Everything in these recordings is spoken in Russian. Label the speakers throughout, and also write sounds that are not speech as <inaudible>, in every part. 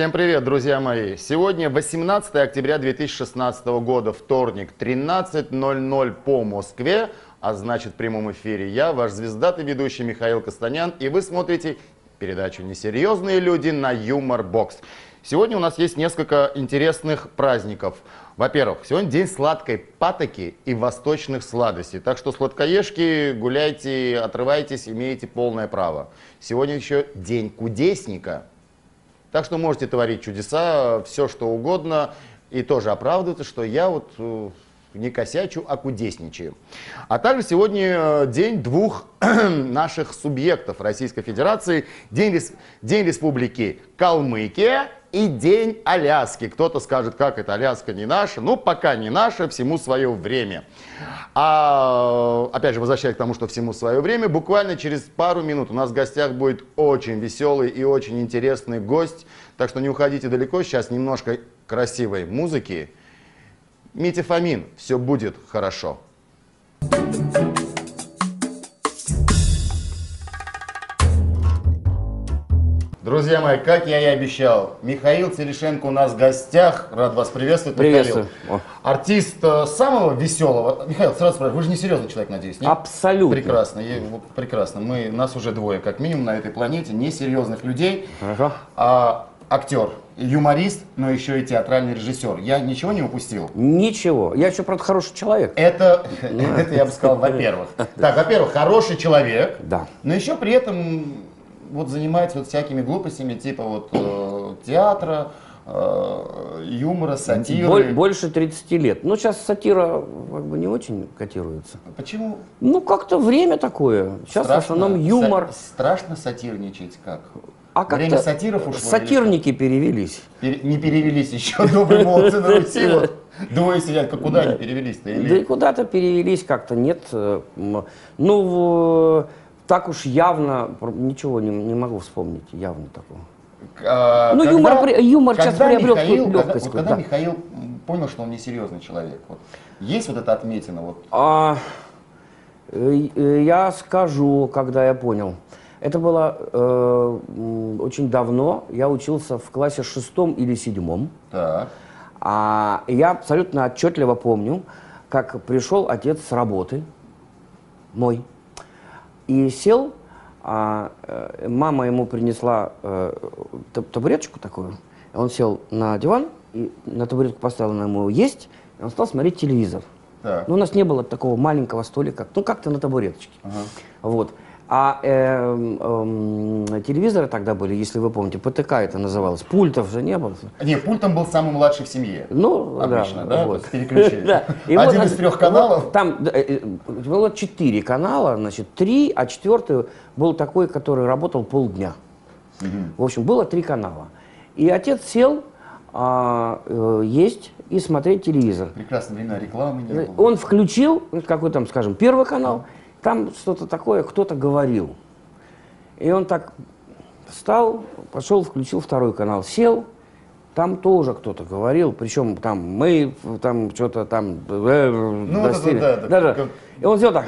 Speaker 1: Всем привет, друзья мои! Сегодня 18 октября 2016 года, вторник, 13.00 по Москве, а значит в прямом эфире я, ваш звездатый ведущий Михаил Костанян, и вы смотрите передачу «Несерьезные люди» на Юмор Бокс. Сегодня у нас есть несколько интересных праздников. Во-первых, сегодня день сладкой патоки и восточных сладостей. Так что сладкоежки, гуляйте, отрывайтесь, имеете полное право. Сегодня еще день кудесника. Так что можете творить чудеса, все что угодно, и тоже оправдываться, что я вот э, не косячу, а кудесничаю. А также сегодня э, день двух <clears throat> наших субъектов Российской Федерации. День, рес- день Республики Калмыкия и День Аляски. Кто-то скажет, как это, Аляска не наша. Ну, пока не наша, всему свое время. А, опять же, возвращаясь к тому, что всему свое время, буквально через пару минут у нас в гостях будет очень веселый и очень интересный гость. Так что не уходите далеко, сейчас немножко красивой музыки. Митя Фомин, все будет хорошо. Друзья мои, как я и обещал, Михаил Терешенко у нас в гостях. Рад вас приветствовать,
Speaker 2: Приветствую.
Speaker 1: Михаил. Артист э, самого веселого. Михаил, сразу спрашиваю, вы же не серьезный человек, надеюсь, нет?
Speaker 2: Абсолютно.
Speaker 1: Прекрасно, я- прекрасно. Мы, нас уже двое, как минимум, на этой планете, несерьезных людей.
Speaker 2: Хорошо.
Speaker 1: А, актер, юморист, но еще и театральный режиссер. Я ничего не упустил?
Speaker 2: Ничего. Я еще, правда, хороший человек.
Speaker 1: Это, <laughs> это я бы сказал, во-первых. <laughs> Так, во-первых, хороший человек,
Speaker 2: Да.
Speaker 1: но еще при этом вот занимается вот всякими глупостями, типа вот э, театра, э, юмора, сатиры.
Speaker 2: Боль- больше 30 лет. Ну, сейчас сатира как бы не очень котируется.
Speaker 1: Почему?
Speaker 2: Ну, как-то время такое. Сейчас в основном юмор.
Speaker 1: са- страшно сатирничать как?
Speaker 2: А
Speaker 1: Время
Speaker 2: как-то
Speaker 1: сатиров ушло?
Speaker 2: сатирники перевелись.
Speaker 1: Пере- Не перевелись еще <laughs> добрые молодцы на Руси. Вот. Двое сидят, как куда они перевелись-то?
Speaker 2: Да и куда-то перевелись как-то, нет. э, Ну, в- так уж явно, ничего не, не могу вспомнить явно такого.
Speaker 1: А,
Speaker 2: Ну, юмор юмор сейчас
Speaker 1: когда
Speaker 2: приобрел
Speaker 1: Михаил, когда,
Speaker 2: легкость
Speaker 1: вот когда
Speaker 2: какую-то, да.
Speaker 1: Михаил понял, что он несерьезный человек, вот, есть вот эта отметина, вот,
Speaker 2: А, э, э, я скажу, когда я понял. Это было э, очень давно. Я учился в классе шестом или седьмом.
Speaker 1: так,
Speaker 2: А я абсолютно отчетливо помню, как пришел отец с работы, мой, и сел, а, э, мама ему принесла э, та- табуреточку такую, он сел на диван, и на табуретку поставила ему есть, и он стал смотреть телевизор.
Speaker 1: так,
Speaker 2: Ну, у нас не было такого маленького столика, ну, как-то на табуреточке.
Speaker 1: ага.
Speaker 2: Вот. А эм, эм, телевизоры тогда были, если вы помните, ПТК это называлось, пультов же не было.
Speaker 1: Не, пультом был самый младший в семье.
Speaker 2: Ну,
Speaker 1: Обычно, да,
Speaker 2: вот.
Speaker 1: переключили. <laughs>
Speaker 2: Да. И
Speaker 1: Один
Speaker 2: вот,
Speaker 1: из трех каналов.
Speaker 2: вот Там э, э, было четыре канала, значит, три, а четвертый был такой, который работал полдня. В общем, было три канала. И отец сел а, э, есть и смотреть телевизор.
Speaker 1: Прекрасное время рекламы не было.
Speaker 2: Э, Он включил, какой там, скажем, первый канал, там что-то такое, кто-то говорил. И он так встал, пошел, включил второй канал, сел, там тоже кто-то говорил, причем там мы, там что-то там... Ну,
Speaker 1: вот это да, да, как-
Speaker 2: И он сделал так.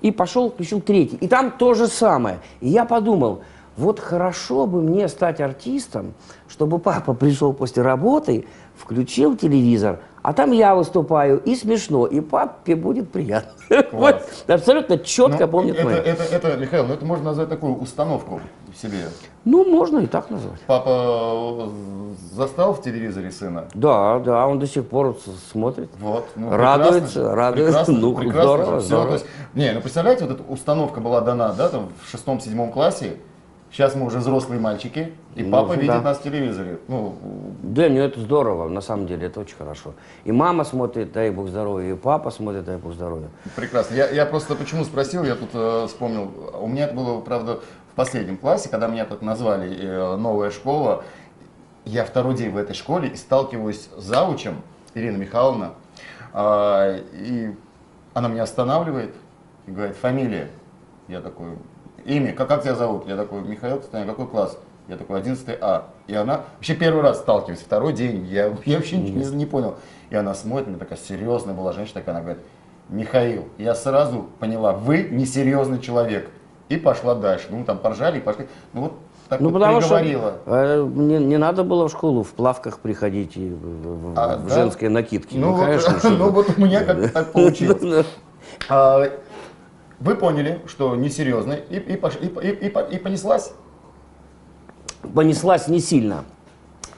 Speaker 2: И пошел, включил третий. И там то же самое. И я подумал, вот хорошо бы мне стать артистом, чтобы папа пришел после работы, включил телевизор, а там я выступаю, и смешно, и папе будет приятно. <laughs> Вот, абсолютно четко
Speaker 1: Ну,
Speaker 2: помнит
Speaker 1: это, это, это, Михаил, ну это можно назвать такую установку в себе.
Speaker 2: Ну, можно и так назвать.
Speaker 1: Папа застал в телевизоре сына?
Speaker 2: Да, да, он до сих пор смотрит.
Speaker 1: Вот, ну,
Speaker 2: Радуется,
Speaker 1: прекрасно
Speaker 2: радуется.
Speaker 1: прекрасно,
Speaker 2: Ну,
Speaker 1: прекрасно
Speaker 2: здорово,
Speaker 1: всё.
Speaker 2: здорово.
Speaker 1: То есть, не, ну представляете, вот эта установка была дана, да, там в шестом-седьмом классе. Сейчас мы уже взрослые мальчики, и
Speaker 2: Ну,
Speaker 1: папа
Speaker 2: да.
Speaker 1: видит нас в телевизоре. Ну,
Speaker 2: Да, ну это здорово, на самом деле, это очень хорошо. И мама смотрит, дай бог здоровья, и папа смотрит, дай бог здоровья.
Speaker 1: прекрасно. Я, я просто почему спросил, я тут э, вспомнил. У меня это было, правда, в последнем классе, когда меня так назвали э, новая школа. Я второй день в этой школе и сталкиваюсь с заучем, Ирина Михайловна, а, и она меня останавливает и говорит, фамилия. Я такой, имя, как, как тебя зовут? Я такой, Михаил Костанян, какой класс? Я такой, 11 А. И она, вообще первый раз сталкиваюсь, второй день, я, <laughs> я вообще не, не- не понял. И она смотрит, на меня такая серьезная была женщина, такая, она говорит, Михаил, я сразу поняла, вы несерьезный человек. И пошла дальше. Ну, там поржали и пошли. Ну, вот так
Speaker 2: Ну,
Speaker 1: вот
Speaker 2: потому что
Speaker 1: приговорило?
Speaker 2: э, мне не надо было в школу в плавках приходить и в,
Speaker 1: А,
Speaker 2: в
Speaker 1: да?
Speaker 2: женские накидки.
Speaker 1: Ну, вот,
Speaker 2: конечно. <laughs> что
Speaker 1: ну вот у меня как-то так получилось. <laughs> Вы поняли, что несерьезно, и, и, пош- и, и- и и понеслась?
Speaker 2: понеслась не сильно.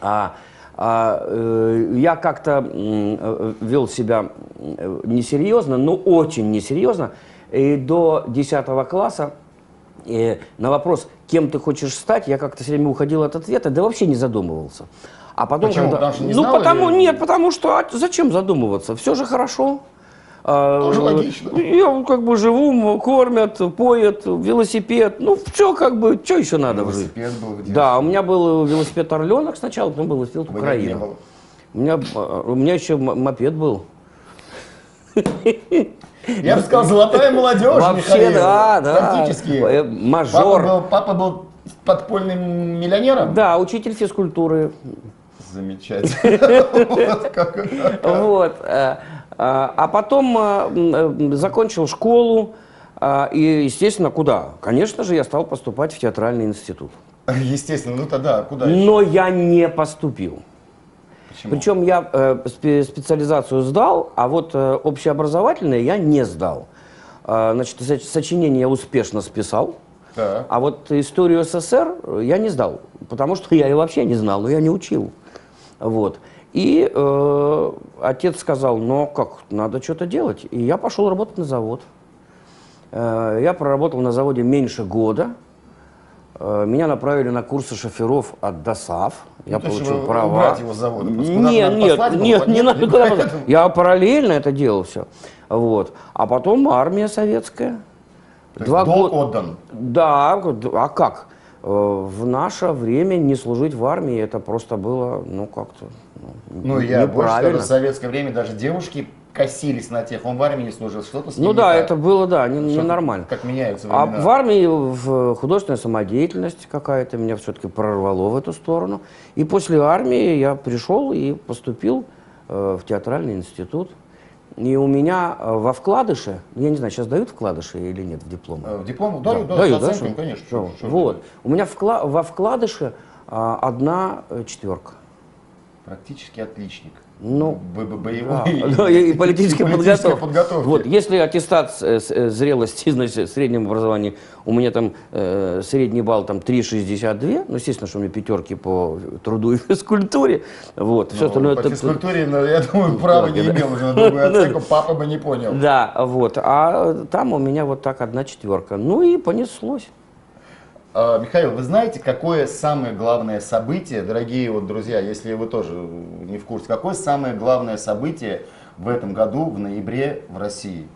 Speaker 2: А, а, э, я как-то э, вел себя несерьезно, но очень несерьезно. И до 10 класса э, на вопрос, кем ты хочешь стать, я как-то все время уходил от ответа, да вообще не задумывался. А потом,
Speaker 1: Почему?
Speaker 2: когда-
Speaker 1: Потому что не
Speaker 2: ну, потому,
Speaker 1: или-
Speaker 2: нет, потому что а зачем задумываться? Все же хорошо. А,
Speaker 1: Тоже
Speaker 2: э,
Speaker 1: логично.
Speaker 2: Я как бы живу, кормят, поят, велосипед. Ну, все как бы, что еще надо в?
Speaker 1: Велосипед был где?
Speaker 2: Да, у меня был велосипед Орленок сначала, потом был велосипед Украина. У меня, э, у меня еще м- мопед был.
Speaker 1: Я бы сказал, золотая молодежь,
Speaker 2: Вообще,
Speaker 1: Михаил.
Speaker 2: да, да.
Speaker 1: Фактически.
Speaker 2: Э, мажор.
Speaker 1: Папа был, папа был подпольным миллионером?
Speaker 2: Да, учитель физкультуры.
Speaker 1: Замечательно. <laughs> Вот
Speaker 2: э, э, А потом э, м, э, закончил школу. э, И, естественно, куда? Конечно же, я стал поступать в театральный институт. <laughs>
Speaker 1: Естественно, ну тогда куда еще?
Speaker 2: Но я не поступил.
Speaker 1: Почему?
Speaker 2: Причем я э, спе- специализацию сдал, а вот э, общеобразовательное я не сдал. Э, значит, соч- сочинение я успешно списал,
Speaker 1: Так.
Speaker 2: а вот историю СССР я не сдал, потому что <laughs> я ее вообще не знал, но я не учил. Вот. И э, отец сказал, ну как, надо что-то делать. И я пошел работать на завод. Э, я проработал на заводе меньше года. Э, Меня направили на курсы шоферов от ДОСАВ. Я
Speaker 1: Ну, есть
Speaker 2: получил
Speaker 1: вы
Speaker 2: права.
Speaker 1: убрать его с завода,
Speaker 2: Нет, нет,
Speaker 1: послать
Speaker 2: нет, не надо куда <laughs>
Speaker 1: поэтому-.
Speaker 2: Я параллельно это делал все. Вот. А потом армия советская.
Speaker 1: То есть долг
Speaker 2: года.
Speaker 1: отдан.
Speaker 2: Да, а как? Э, В наше время не служить в армии, это просто было, ну, как-то ну,
Speaker 1: я больше скажу, в советское время даже девушки косились на тех, он в армии служил, что-то с ним
Speaker 2: Ну да,
Speaker 1: так.
Speaker 2: это было, да, не- ненормально.
Speaker 1: Как меняются
Speaker 2: А
Speaker 1: времена.
Speaker 2: в армии в художественная самодеятельность какая-то меня все-таки прорвало в эту сторону. И после армии я пришел и поступил э, в театральный институт. И у меня э, во вкладыше, я не знаю, сейчас дают вкладыши или нет в дипломы?
Speaker 1: Э, Диплом? Да, да,
Speaker 2: Дают,
Speaker 1: с
Speaker 2: да,
Speaker 1: оценками,
Speaker 2: что?
Speaker 1: конечно.
Speaker 2: Что?
Speaker 1: Что- что
Speaker 2: вот.
Speaker 1: дают?
Speaker 2: У меня вкла- во вкладыше а, одна э, четверка.
Speaker 1: Практически отличник.
Speaker 2: Ну,
Speaker 1: Бо- бо-
Speaker 2: Да,
Speaker 1: боевой
Speaker 2: да, и политическая подготовка.
Speaker 1: подготовки.
Speaker 2: Вот, если аттестат э, зрелости, <laughs> значит, в среднем образовании, у меня там э, средний балл там 3,62, ну, естественно, что у меня пятерки по труду и <laughs> физкультуре, вот, все
Speaker 1: Ну,
Speaker 2: остальное...
Speaker 1: по
Speaker 2: это-
Speaker 1: физкультуре, ну, я думаю, права не
Speaker 2: Да.
Speaker 1: имел уже на другую <laughs> оценку, папа бы не понял.
Speaker 2: Да, вот, а там у меня вот так одна четверка. Ну и понеслось.
Speaker 1: А, Михаил, вы знаете, какое самое главное событие, дорогие вот друзья, если вы тоже не в курсе, какое самое главное событие в этом году, в ноябре, в России?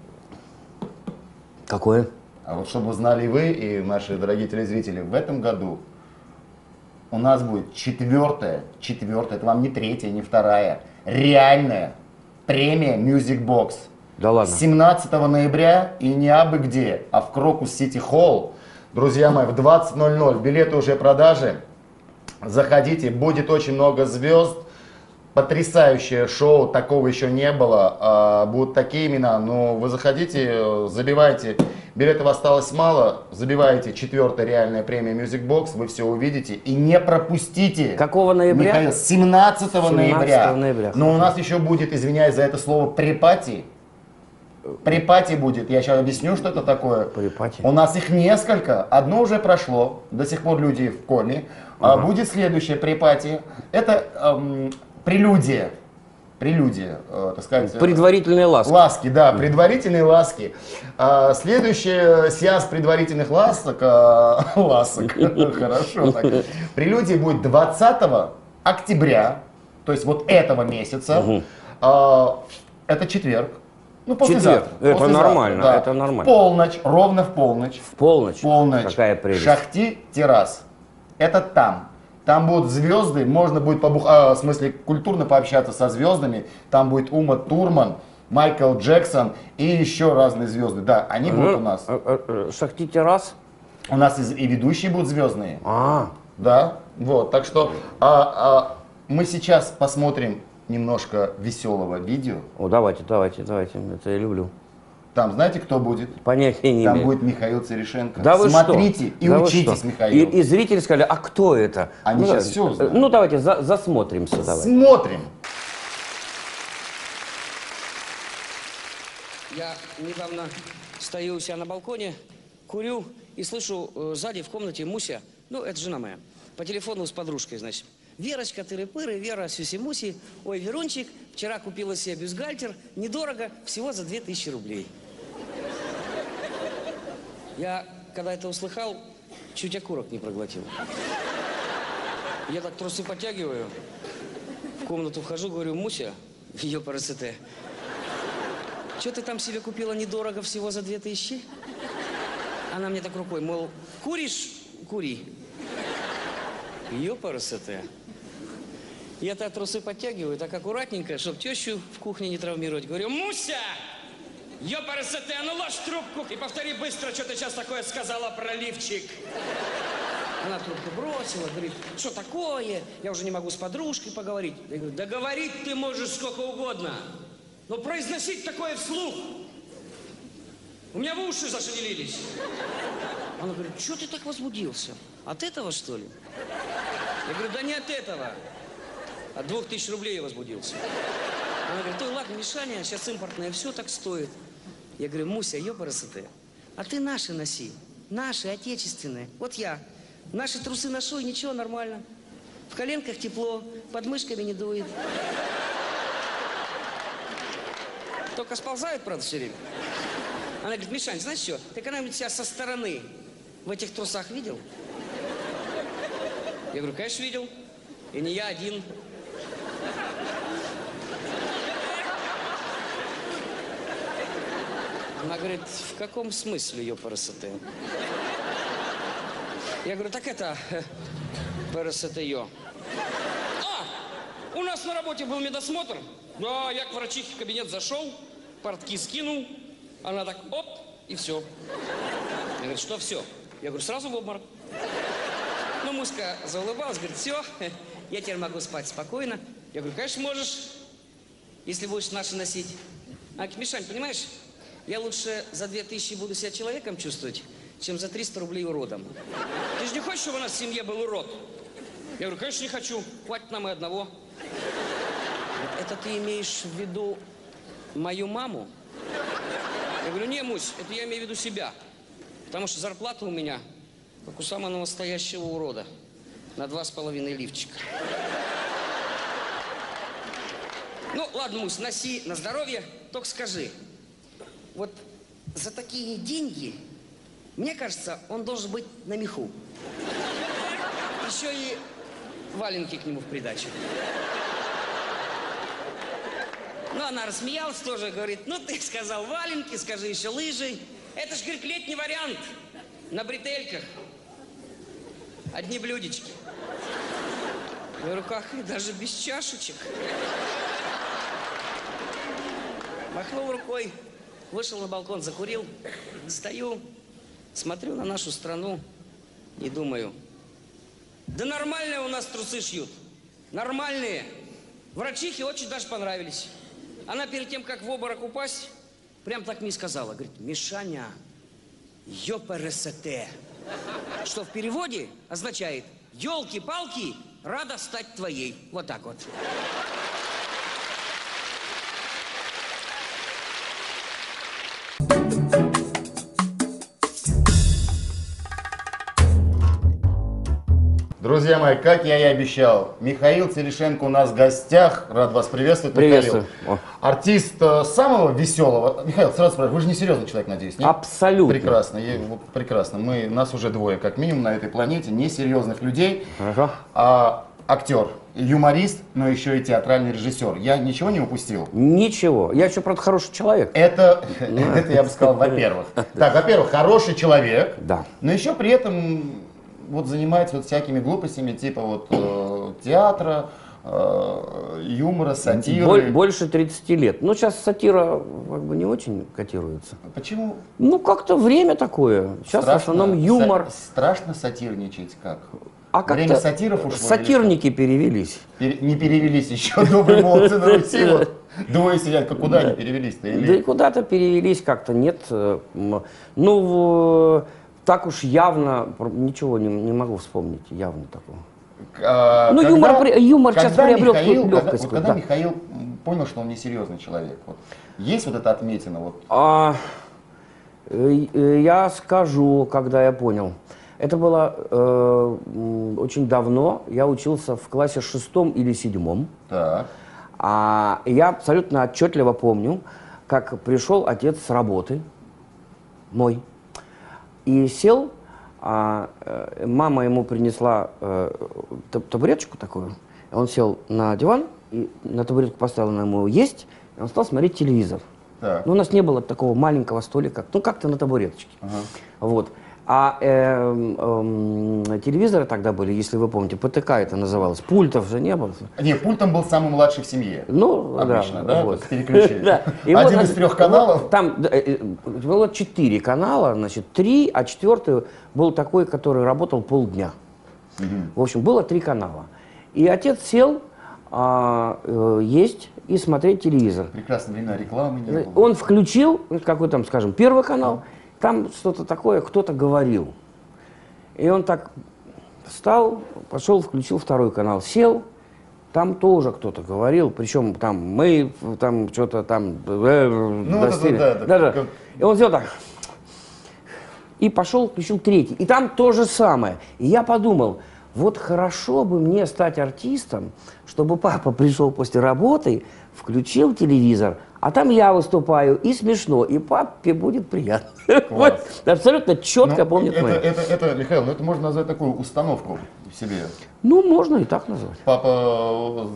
Speaker 2: Какое?
Speaker 1: А вот чтобы знали вы, и наши дорогие телезрители, в этом году у нас будет четвертая, четвертая, это вам не третья, не вторая, реальная премия Music Box.
Speaker 2: Да ладно.
Speaker 1: 17 ноября и не абы где, а в Крокус Сити Холл. Друзья мои, в 20.00 билеты уже в продаже. Заходите, будет очень много звезд. Потрясающее шоу, такого еще не было. А, будут такие имена, но вы заходите, забивайте. Билетов осталось мало, забивайте четвертая реальная премия Music Box, вы все увидите и не пропустите.
Speaker 2: Какого ноября?
Speaker 1: Михаил, 17,
Speaker 2: 17
Speaker 1: ноября.
Speaker 2: ноября,
Speaker 1: Но у нас еще будет, извиняюсь за это слово, препати. Препати будет, я сейчас объясню, что это такое.
Speaker 2: Препати.
Speaker 1: У нас их несколько, одно уже прошло, до сих пор люди в коме. А будет следующее препати. Это эм, прелюдия. Прелюдия, э, так сказать. э,
Speaker 2: Предварительная ласка.
Speaker 1: Ласки, да, предварительные ласки. А, следующий э, сеанс предварительных ласок, а, <laughs> ласок, <laughs> хорошо так. Прелюдия будет 20 октября, то есть вот этого месяца. А, это четверг. Ну, послезавтра.
Speaker 2: Четверг. Это
Speaker 1: послезавтра,
Speaker 2: нормально,
Speaker 1: да.
Speaker 2: это нормально.
Speaker 1: В полночь, ровно в полночь.
Speaker 2: В полночь.
Speaker 1: Полночь.
Speaker 2: Какая прелесть.
Speaker 1: Шахти террас. Это там. Там будут звезды, можно будет побух... а, в смысле культурно пообщаться со звездами. Там будет Ума Турман, Майкл Джексон и еще разные звезды. Да, они будут у нас.
Speaker 2: Э, э, э, Шахти террас?
Speaker 1: У нас и, и ведущие будут звездные.
Speaker 2: А,
Speaker 1: Да, вот. Так что а, а, мы сейчас посмотрим немножко веселого видео.
Speaker 2: о, давайте, давайте, давайте, это я люблю.
Speaker 1: Там знаете, кто будет?
Speaker 3: Понятия не
Speaker 1: Там
Speaker 3: имею.
Speaker 1: будет Михаил Церешенко.
Speaker 3: Да вы
Speaker 1: Смотрите
Speaker 3: что?
Speaker 1: и
Speaker 3: Да
Speaker 1: учитесь,
Speaker 3: что?
Speaker 1: Михаил.
Speaker 3: И, и зрители сказали, а кто это?
Speaker 1: Они
Speaker 3: ну, да,
Speaker 1: всё узнают.
Speaker 3: Ну давайте за- засмотримся. Давай.
Speaker 1: Смотрим.
Speaker 2: Я недавно стою у себя на балконе, курю и слышу э, сзади в комнате Муся, ну, это жена моя, по телефону с подружкой, значит. Верочка, тыры-пыры, Вера, сюси-муси. Ой, Верунчик, вчера купила себе бюстгальтер, недорого, всего за 2000 рублей. Я, когда это услыхал, чуть окурок не проглотил. Я так трусы подтягиваю, в комнату вхожу, говорю, Муся, ее ПРСТ, что ты там себе купила недорого, всего за 2000? Она мне так рукой, мол, куришь? Кури. Ёпарасоте. Я-то трусы подтягиваю, так аккуратненько, чтобы тещу в кухне не травмировать. Говорю, Муся! Ёпарасоте, а ну ложь трубку и повтори быстро, что ты сейчас такое сказала про лифчик. Она трубку бросила, говорит, что такое? Я уже не могу с подружкой поговорить. Я говорю, да ты можешь сколько угодно. Но произносить такое вслух. У меня в уши зашевелились. Она говорит, что ты так возбудился? От этого, что ли? Я говорю, да не от этого. От двух тысяч рублей я возбудился. Она говорит, ой, ладно, Мишаня, сейчас импортное все так стоит. Я говорю, Муся, ёпарасоте, а ты наши носи. Наши, отечественные. Вот я. Наши трусы ношу, и ничего, нормально. В коленках тепло, под мышками не дует. Только сползают, правда, все время. Она говорит, Мишань, знаешь что, ты когда-нибудь себя со стороны в этих трусах видел? Я говорю, конечно, видел. И не я один. Она говорит, в каком смысле ее ПРСТ? Я говорю, так это ПРСТ ее. А, у нас на работе был медосмотр. Да, я к врачихе в кабинет зашел, портки скинул. Она так, оп, и все. Я говорю, что все? Я говорю, сразу в обморок. Ну, Муська заулыбалась, говорит, все, я теперь могу спать спокойно. Я говорю, конечно, можешь, если будешь наши носить. А, Мишань, понимаешь, я лучше за 2000 буду себя человеком чувствовать, чем за 300 рублей уродом. Ты же не хочешь, чтобы у нас в семье был урод? Я говорю, конечно, не хочу. Хватит нам и одного. Это ты имеешь в виду мою маму? Я говорю, не, Мусь, это я имею в виду себя. Потому что зарплата у меня, как у самого настоящего урода, на два с половиной лифчика. Ну, ладно, Мусь, носи на здоровье, только скажи, вот за такие деньги, мне кажется, он должен быть на меху. Еще и валенки к нему в придачу. Ну, она рассмеялась тоже, говорит, ну, ты сказал валенки, скажи еще лыжи. Это ж, говорит, летний вариант. На бретельках. Одни блюдечки. В руках и даже без чашечек. Махнул рукой, вышел на балкон, закурил. Стою, смотрю на нашу страну и думаю, да нормальные у нас трусы шьют. Нормальные. Врачихе очень даже понравились. Она перед тем, как в обморок упасть, прям так мне сказала. Говорит, Мишаня, ёпрст. Что в переводе означает елки-палки, рада стать твоей. Вот так вот.
Speaker 1: Друзья мои, как я и обещал, Михаил Терешенко у нас в гостях. Рад вас приветствовать,
Speaker 3: Приветствую.
Speaker 1: Михаил. Артист э, самого веселого. Михаил, сразу спрашиваю, вы же не серьезный человек, надеюсь, нет?
Speaker 3: Абсолютно.
Speaker 1: Прекрасно, я- прекрасно. Мы, нас уже двое, как минимум, на этой планете, несерьезных людей.
Speaker 3: Хорошо.
Speaker 1: А, актер, юморист, но еще и театральный режиссер. Я ничего не упустил?
Speaker 3: Ничего. Я еще, правда, хороший человек.
Speaker 1: Это, <laughs> это я бы сказал, во-первых. <laughs> Так, во-первых, хороший человек,
Speaker 3: Да.
Speaker 1: но еще при этом вот занимается вот всякими глупостями, типа вот э, театра, э, юмора, сатиры.
Speaker 3: Боль- больше 30 лет. Ну, сейчас сатира как бы не очень котируется.
Speaker 1: Почему?
Speaker 3: Ну, как-то время такое. Сейчас в
Speaker 1: страшно
Speaker 3: основном юмор.
Speaker 1: са- страшно сатирничать как?
Speaker 2: А как
Speaker 1: Время сатиров ушло? или?
Speaker 2: Сатирники перевелись.
Speaker 1: Пере- Не перевелись еще добрые молодцы <laughs> на Руси. вот. Двое сидят, как куда они перевелись-то?
Speaker 2: Да и
Speaker 1: Или...
Speaker 2: куда-то перевелись как-то, нет. э, Ну, в- так уж явно, ничего не, не могу вспомнить явно такого.
Speaker 1: А,
Speaker 2: Ну, юмор при- юмор сейчас
Speaker 1: когда
Speaker 2: приобрел
Speaker 1: Михаил,
Speaker 2: какую-то
Speaker 1: когда-
Speaker 2: легкость
Speaker 1: вот когда
Speaker 2: да.
Speaker 1: Михаил понял, что он несерьезный человек, вот, есть вот эта отметина, вот,
Speaker 2: А, э, э, я скажу, когда я понял. Это было э, очень давно. Я учился в классе шестом или седьмом.
Speaker 1: так,
Speaker 2: А я абсолютно отчетливо помню, как пришел отец с работы, мой, и сел, а, э, мама ему принесла э, таб- табуреточку такую, он сел на диван, и на табуретку поставила ему есть, и он стал смотреть телевизор.
Speaker 1: так.
Speaker 2: Ну, у нас не было такого маленького столика, ну, как-то на табуреточке.
Speaker 1: Ага.
Speaker 2: Вот. А эм, эм, телевизоры тогда были, если вы помните, ПТК это называлось, пультов же не было.
Speaker 1: Не, пультом был самый младший в семье.
Speaker 2: Ну,
Speaker 1: Обычно, да?
Speaker 2: вот.
Speaker 1: То есть переключили. <laughs>
Speaker 2: Да. И
Speaker 1: Один
Speaker 2: вот,
Speaker 1: из трех каналов.
Speaker 2: вот там да, э, э, было четыре канала, значит, три, а четвертый был такой, который работал полдня. В общем, было три канала. И отец сел а, э, есть и смотреть телевизор.
Speaker 1: Прекрасное время рекламы не было.
Speaker 2: Э, Он включил, ну, какой там, скажем, первый канал, там что-то такое, кто-то говорил. И он так встал, пошел, включил второй канал, сел, там тоже кто-то говорил, причем там мы, там что-то там... Ну,
Speaker 1: вот это да, это как-
Speaker 2: И он сделал так. И пошел, включил третий. И там то же самое. И я подумал, вот хорошо бы мне стать артистом, чтобы папа пришел после работы, включил телевизор, а там я выступаю, и смешно, и папе будет приятно. <laughs> Вот, абсолютно четко
Speaker 1: Ну,
Speaker 2: помнит
Speaker 1: это, это, это, Михаил, ну это можно назвать такую установку в себе.
Speaker 2: Ну, можно и так назвать.
Speaker 1: Папа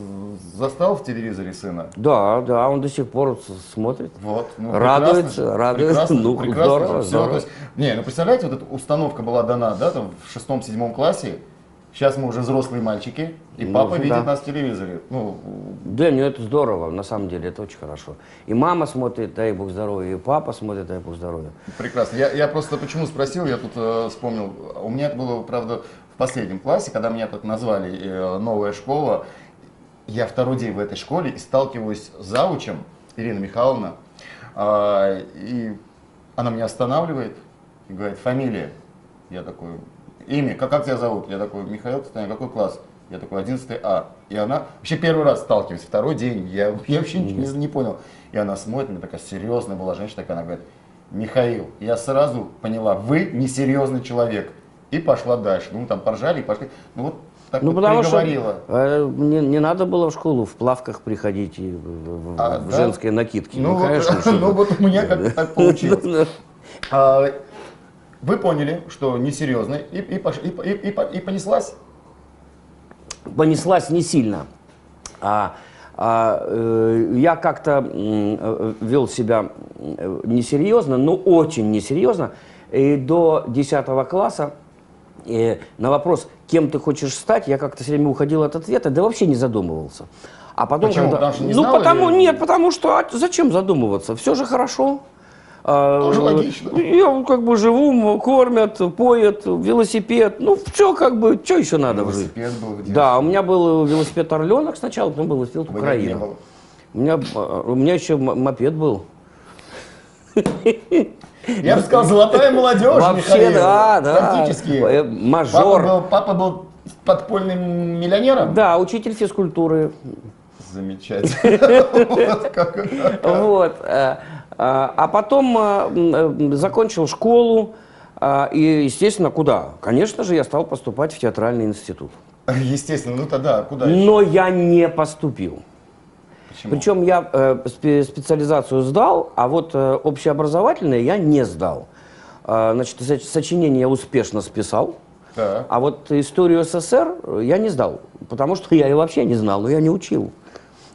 Speaker 1: застал в телевизоре сына?
Speaker 2: Да, да, он до сих пор смотрит.
Speaker 1: Вот, ну,
Speaker 2: Радуется,
Speaker 1: прекрасно
Speaker 2: радуется.
Speaker 1: прекрасно
Speaker 2: Ну,
Speaker 1: прекрасно
Speaker 2: здорово,
Speaker 1: всё.
Speaker 2: здорово.
Speaker 1: То есть, не, ну представляете, вот эта установка была дана, да, там в шестом-седьмом классе. Сейчас мы уже взрослые мальчики, и
Speaker 2: Ну,
Speaker 1: папа
Speaker 2: да.
Speaker 1: видит нас в телевизоре. Ну,
Speaker 2: Да, ну это здорово, на самом деле, это очень хорошо. И мама смотрит, дай бог здоровья, и папа смотрит, дай бог здоровья.
Speaker 1: прекрасно. Я, я просто почему спросил, я тут э, вспомнил. У меня это было, правда, в последнем классе, когда меня так назвали э, новая школа. Я второй день в этой школе и сталкиваюсь с заучем, Ирина Михайловна, а, и она меня останавливает и говорит, фамилия. Я такой, имя, как, как тебя зовут? Я такой, Михаил Костанин, какой класс? Я такой, 11 А. И она, вообще первый раз сталкиваюсь, второй день, я, я вообще ничего не, не понял. И она смотрит, на меня такая серьезная была женщина, такая, она говорит, Михаил, я сразу поняла, вы несерьезный человек. И пошла дальше. Ну, там поржали и пошли. Ну, вот так
Speaker 2: Ну,
Speaker 1: вот
Speaker 2: потому что
Speaker 1: приговорила.
Speaker 2: э, мне не надо было в школу в плавках приходить и в,
Speaker 1: А,
Speaker 2: в
Speaker 1: да?
Speaker 2: женской накидке.
Speaker 1: Ну, вот,
Speaker 2: конечно, <laughs> что
Speaker 1: ну, вот у меня как-то так получилось. <laughs> Вы поняли, что несерьезно, и, и, и, и, и, и понеслась.
Speaker 2: понеслась не сильно. А, а, э, я как-то э, вел себя э, несерьезно, но очень несерьезно. И до 10 класса э, на вопрос, кем ты хочешь стать, я как-то все время уходил от ответа, да вообще не задумывался. А потом,
Speaker 1: Почему?
Speaker 2: когда-
Speaker 1: Потому что не
Speaker 2: ну,
Speaker 1: знал
Speaker 2: потому,
Speaker 1: или-
Speaker 2: нет, потому что а зачем задумываться? Все же хорошо. А,
Speaker 1: Тоже
Speaker 2: э,
Speaker 1: логично.
Speaker 2: Я как бы живу, кормят, поят, велосипед. Ну, все как бы, что еще надо в?
Speaker 1: Велосипед был где?
Speaker 2: Да, у меня был велосипед Орленок сначала, потом был велосипед
Speaker 1: У меня не
Speaker 2: Украина.
Speaker 1: было.
Speaker 2: У меня, э, у меня еще м- мопед был.
Speaker 1: Я бы сказал, золотая молодежь,
Speaker 2: Вообще,
Speaker 1: Михаил.
Speaker 2: да, да.
Speaker 1: Практически.
Speaker 2: Э,
Speaker 1: Папа
Speaker 2: Мажор.
Speaker 1: был, папа был подпольным миллионером?
Speaker 2: Да, учитель физкультуры.
Speaker 1: Замечательно. <laughs> Вот как.
Speaker 2: Вот. э, А а потом м, э, закончил школу. а, И, естественно, куда? Конечно же, я стал поступать в театральный институт. <laughs>
Speaker 1: Естественно, ну тогда куда еще?
Speaker 2: Но я не поступил.
Speaker 1: Почему?
Speaker 2: Причем я э, спе- специализацию сдал, а вот э, общеобразовательное я не сдал. А, значит, соч- сочинение я успешно списал,
Speaker 1: Так.
Speaker 2: а вот историю СССР я не сдал, потому что <laughs> я ее вообще не знал, но я не учил.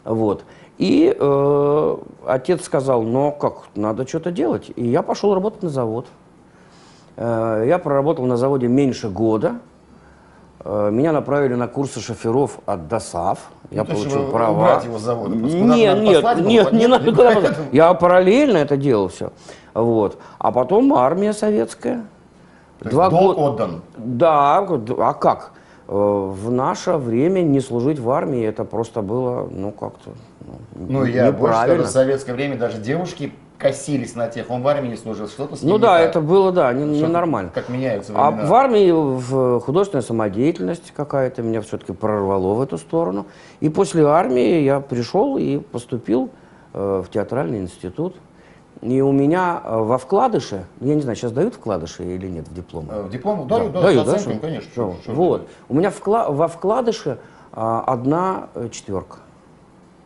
Speaker 2: Вот. И э, отец сказал, ну как, надо что-то делать. И я пошел работать на завод. Э, я проработал на заводе меньше года. Э, Меня направили на курсы шоферов от ДОСАВ. Я
Speaker 1: Ну,
Speaker 2: получил права.
Speaker 1: убрать его с завода,
Speaker 2: Нет, нет,
Speaker 1: послать
Speaker 2: нет, не надо куда. <laughs> Я параллельно это делал все. Вот. А потом армия советская.
Speaker 1: То есть долг отдан.
Speaker 2: Да, а как? э, в наше время не служить в армии, это просто было, ну, как-то ну,
Speaker 1: Ну, я больше скажу, в советское время даже девушки косились на тех, он в армии не служил, что-то с ним
Speaker 2: Ну
Speaker 1: не
Speaker 2: да,
Speaker 1: так.
Speaker 2: это было, да, не- ненормально.
Speaker 1: Как меняются
Speaker 2: А
Speaker 1: времена.
Speaker 2: в армии в художественная самодеятельность какая-то меня все-таки прорвало в эту сторону. И после армии я пришел и поступил э, в театральный институт. И у меня э, во вкладыше, я не знаю, сейчас дают вкладыши или нет в диплом?
Speaker 1: Э, Диплом? Да, да,
Speaker 2: Дают, да,
Speaker 1: оценками,
Speaker 2: что?
Speaker 1: конечно.
Speaker 2: Что?
Speaker 1: Что- что
Speaker 2: вот.
Speaker 1: дают?
Speaker 2: У меня вкла- во вкладыше а, одна четверка.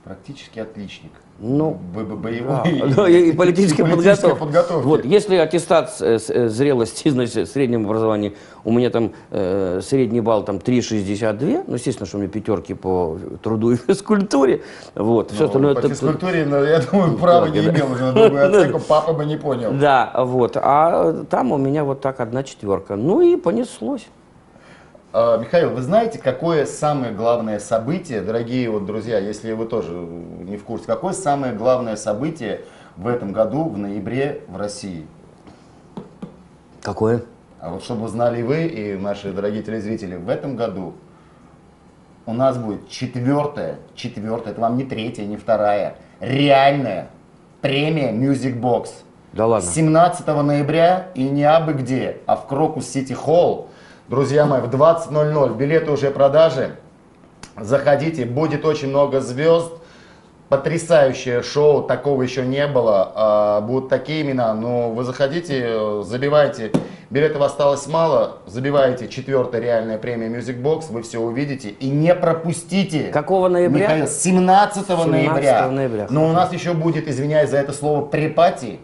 Speaker 1: Практически отличник.
Speaker 2: Ну,
Speaker 1: Бо- бо-
Speaker 2: Да,
Speaker 1: боевой
Speaker 2: да, <laughs> и политической
Speaker 1: политической
Speaker 2: подготовки.
Speaker 1: подготовки.
Speaker 2: Вот, если аттестат с- э, зрелости, <laughs> значит, в среднем образовании, у меня там э, средний балл там 3,62, ну, естественно, что у меня пятерки по труду и <laughs> физкультуре, вот, все
Speaker 1: Ну,
Speaker 2: остальное...
Speaker 1: по
Speaker 2: это-
Speaker 1: физкультуре, ну, я думаю, права не
Speaker 2: да.
Speaker 1: имел уже на другую оценку, папа бы не понял.
Speaker 2: Да, вот, а там у меня вот так одна четверка. Ну и понеслось.
Speaker 1: А, Михаил, вы знаете, какое самое главное событие, дорогие вот друзья, если вы тоже не в курсе, какое самое главное событие в этом году, в ноябре, в России?
Speaker 2: Какое?
Speaker 1: А вот чтобы знали вы и наши дорогие телезрители, в этом году у нас будет четвертая, четвертая, это вам не третья, не вторая, реальная премия Music Box.
Speaker 2: Да ладно.
Speaker 1: 17 ноября и не абы где, а в Крокус Сити Холл. Друзья мои, в 20.00 билеты уже в продаже. Заходите, будет очень много звезд. Потрясающее шоу, такого еще не было. А, будут такие имена, но вы заходите, забивайте. Билетов осталось мало, забивайте четвертая реальная премия Music Box, вы все увидите и не пропустите.
Speaker 2: Какого ноября?
Speaker 1: Михаил, 17,
Speaker 2: 17
Speaker 1: ноября.
Speaker 2: ноября,
Speaker 1: Но у нас еще будет, извиняюсь за это слово, препати.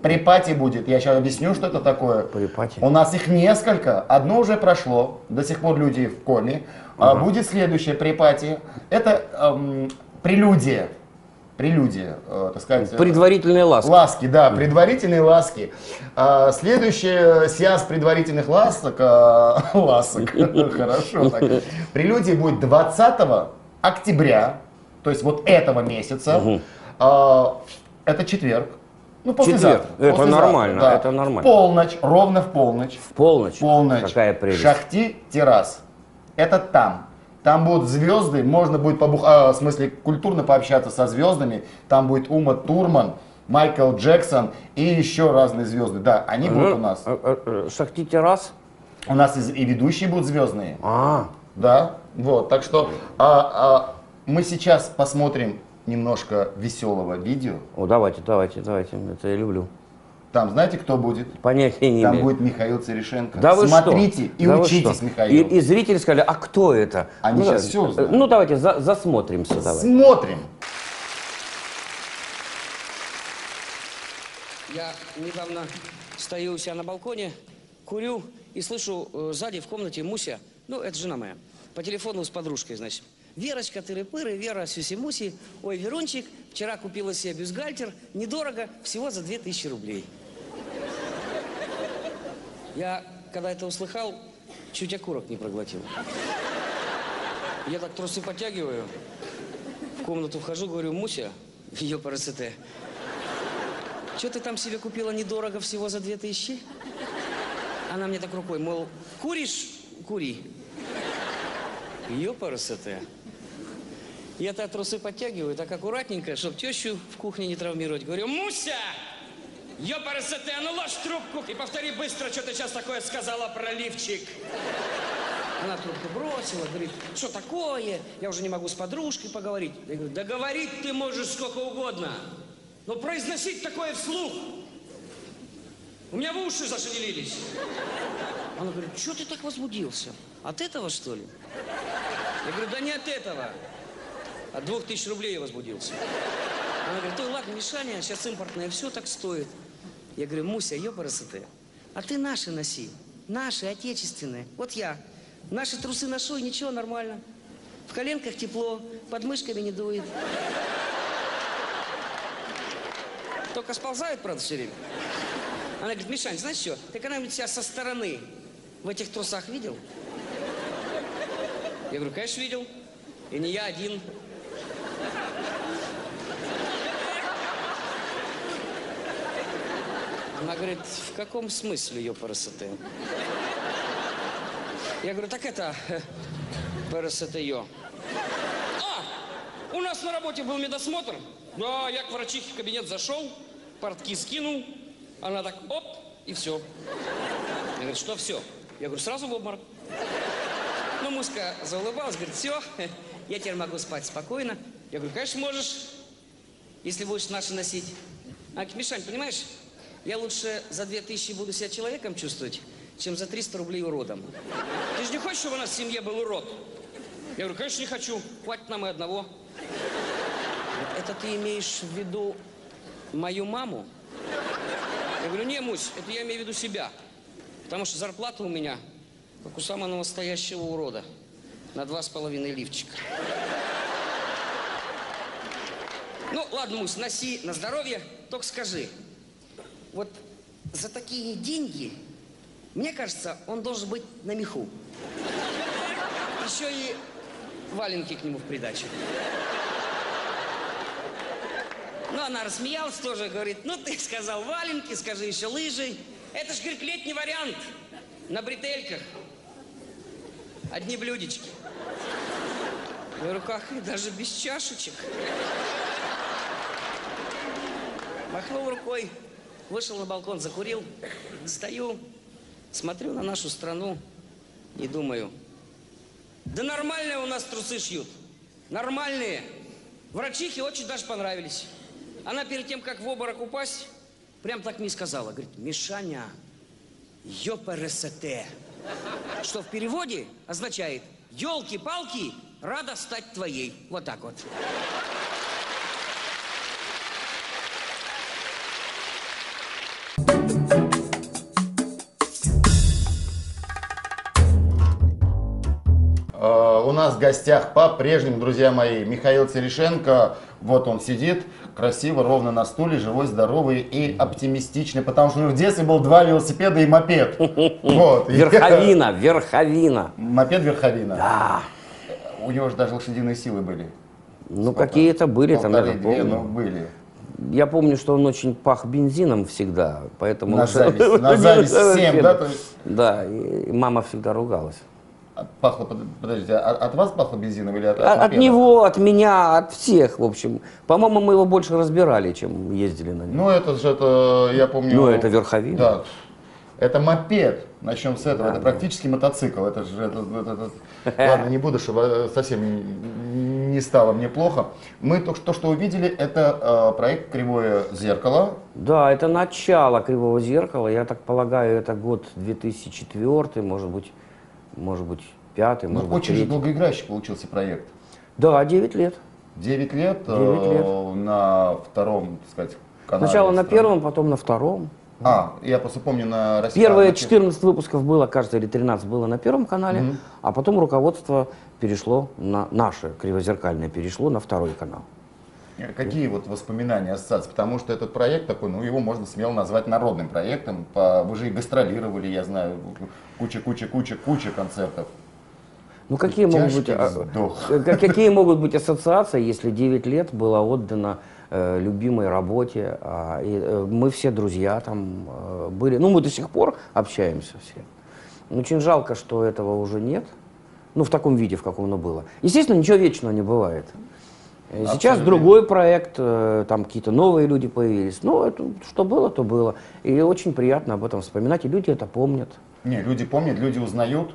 Speaker 1: Препати будет, я сейчас объясню, что это такое.
Speaker 2: Препати.
Speaker 1: У нас их несколько, одно уже прошло, до сих пор люди в коме. А будет следующее препати. Это эм, прелюдия. Прелюдия, э, так сказать. э,
Speaker 2: Предварительные ласки.
Speaker 1: Ласки, да, предварительные ласки. А, следующий сеанс предварительных ласок, а, <laughs> ласок, <laughs> хорошо так. Прелюдия будет 20 октября, то есть вот этого месяца. А, это четверг. Ну, послезавтра.
Speaker 2: Четверг. Это
Speaker 1: послезавтра,
Speaker 2: нормально,
Speaker 1: да.
Speaker 2: это нормально.
Speaker 1: В полночь, ровно в полночь.
Speaker 2: В полночь.
Speaker 1: В полночь.
Speaker 2: Какая прелесть.
Speaker 1: Шахти террас. Это там. Там будут звезды, можно будет побух... а, в смысле культурно пообщаться со звездами. Там будет Ума Турман, Майкл Джексон и еще разные звезды. Да, они будут у нас.
Speaker 2: Э, э, э, Шахти террас?
Speaker 1: У нас и и ведущие будут звездные.
Speaker 2: А,
Speaker 1: Да, вот, так что а, а, мы сейчас посмотрим немножко веселого видео.
Speaker 2: о, давайте, давайте, давайте, это я люблю.
Speaker 1: Там, знаете, кто будет?
Speaker 2: Понятия не
Speaker 1: Там
Speaker 2: имею.
Speaker 1: будет Михаил Церешенко.
Speaker 2: Да вы
Speaker 1: Смотрите
Speaker 2: что?
Speaker 1: и
Speaker 2: Да
Speaker 1: учитесь,
Speaker 2: что?
Speaker 1: Михаил.
Speaker 2: И, и зрители сказали, а кто это?
Speaker 1: Они
Speaker 2: ну,
Speaker 1: сейчас
Speaker 2: э,
Speaker 1: узнают.
Speaker 2: Ну давайте за- засмотримся, давай.
Speaker 1: Смотрим.
Speaker 4: Я недавно стою у себя на балконе, курю и слышу э, сзади в комнате Муся, ну, это жена моя, по телефону с подружкой, значит. Верочка, тыры-пыры, Вера, сюси-муси. Ой, Верунчик, вчера купила себе бюстгальтер, недорого, всего за 2000 рублей. Я, когда это услыхал, чуть окурок не проглотил. Я так трусы подтягиваю, в комнату вхожу, говорю, Муся, ее ПРСТ, что ты там себе купила недорого, всего за 2000? Она мне так рукой, мол, куришь? Кури. Ёпарасоте. Я-то трусы подтягиваю так аккуратненько, чтобы тещу в кухне не травмировать. Говорю, Муся! Ёпарасоте, а ну ложь трубку и повтори быстро, что ты сейчас такое сказала про лифчик. Она трубку бросила, говорит, что такое? Я уже не могу с подружкой поговорить. Я говорю, да говорить ты можешь сколько угодно. Но произносить такое вслух. У меня в уши зашевелились. Она говорит, что ты так возбудился? От этого, что ли? Я говорю, да не от этого. От двух тысяч рублей я возбудился. Она говорит, ой, ладно, Мишаня, сейчас импортное все так стоит. Я говорю, Муся, ёпарасоте, а ты наши носи. Наши, отечественные. Вот я. Наши трусы ношу, и ничего, нормально. В коленках тепло, под мышками не дует. Только сползают, правда, все время. Она говорит, Мишань, знаешь что, ты когда-нибудь себя со стороны в этих трусах видел? Я говорю, конечно, видел. И не я один. Она говорит, в каком смысле ее красоты? Я говорю, так это, э, ПРСТЕ. А, у нас на работе был медосмотр. Да, я к врачихе в кабинет зашел, портки скинул. Она так, оп, и все. Я говорю, что все? Я говорю, сразу в обморок. Ну, Муська заулыбалась, говорит, все, я теперь могу спать спокойно. Я говорю, конечно, можешь, если будешь наши носить. А, Мишань, понимаешь, я лучше за 2000 буду себя человеком чувствовать, чем за 300 рублей уродом. Ты же не хочешь, чтобы у нас в семье был урод? Я говорю, конечно, не хочу. Хватит нам и одного. Это ты имеешь в виду мою маму? Я говорю, не, Мусь, это я имею в виду себя. Потому что зарплата у меня, как у самого настоящего урода, на два с половиной лифчика. Ну, ладно, Мусь, носи на здоровье, только скажи. Вот за такие деньги, мне кажется, он должен быть на меху. Еще и валенки к нему в придачу. Ну, она рассмеялась тоже, говорит, ну, ты сказал валенки, скажи еще лыжи. Это ж, говорит, летний вариант. На бретельках. Одни блюдечки. В руках и даже без чашечек. Махнул рукой, вышел на балкон, закурил. Стою, смотрю на нашу страну и думаю, да нормальные у нас трусы шьют. Нормальные. Врачихе очень даже понравились. Она перед тем, как в обморок упасть, прям так мне сказала. Говорит, Мишаня, ёпрст. Что в переводе означает елки-палки, рада стать твоей. Вот так вот.
Speaker 1: У нас в гостях по-прежнему, друзья мои, Михаил Терешенко. Вот он сидит, красиво, ровно на стуле, живой, здоровый и оптимистичный, потому что в детстве был два велосипеда и мопед. <laughs> Вот.
Speaker 2: Верховина, <laughs> верховина.
Speaker 1: Мопед верховина.
Speaker 2: Да.
Speaker 1: У него же даже лошадиные силы были.
Speaker 2: Ну, какие-то были там, я помню.
Speaker 1: но были.
Speaker 2: Я помню, что он очень пах бензином всегда, поэтому...
Speaker 1: На <laughs> зависть, на зависть всем, да?
Speaker 2: Да, и мама всегда ругалась.
Speaker 1: Пахло, под- подождите, а- от вас пахло бензином или от,
Speaker 2: А- От него, от меня, от всех, в общем. По-моему, мы его больше разбирали, чем ездили на нем.
Speaker 1: Ну, это же, это, я помню...
Speaker 2: Ну, это верховина.
Speaker 1: Да. Это мопед, начнем с этого. это практически мотоцикл. Это же, это, это- это- <laughs> Ладно, не буду, чтобы э, совсем не- стало мне плохо. Мы только что, что увидели, это э, проект «Кривое зеркало».
Speaker 2: Да, это начало Кривого зеркала. Я так полагаю, это год 2004, может быть, может быть, пятый,
Speaker 1: Ну,
Speaker 2: может быть,
Speaker 1: очень же
Speaker 2: третий.
Speaker 1: долгоиграющий получился проект.
Speaker 2: Да, 9 лет.
Speaker 1: 9 лет, э,
Speaker 2: Девять
Speaker 1: на втором, так сказать, канале.
Speaker 2: Сначала на первом, потом на втором.
Speaker 1: А, я просто помню на России.
Speaker 2: Первые
Speaker 1: на-
Speaker 2: 14 выпусков было, кажется, или 13 было на первом канале, а потом руководство перешло на наше, кривозеркальное, перешло на второй канал.
Speaker 1: Какие вот воспоминания, ассоциации? Потому что этот проект такой, ну его можно смело назвать народным проектом. Вы же и гастролировали, я знаю, куча, куча, куча, куча концертов.
Speaker 2: Ну какие могут, быть, а, э, какие могут быть ассоциации, если 9 лет было отдано э, любимой работе, а, и, э, мы все друзья там э, были, ну мы до сих пор общаемся все. Очень жалко, что этого уже нет, ну в таком виде, в каком оно было. Естественно, ничего вечного не бывает. Э, Сейчас
Speaker 1: Абсолютно.
Speaker 2: другой проект, э, там какие-то новые люди появились. Ну, это что было, то было. И очень приятно об этом вспоминать, и люди это помнят.
Speaker 1: Не, люди помнят, люди узнают.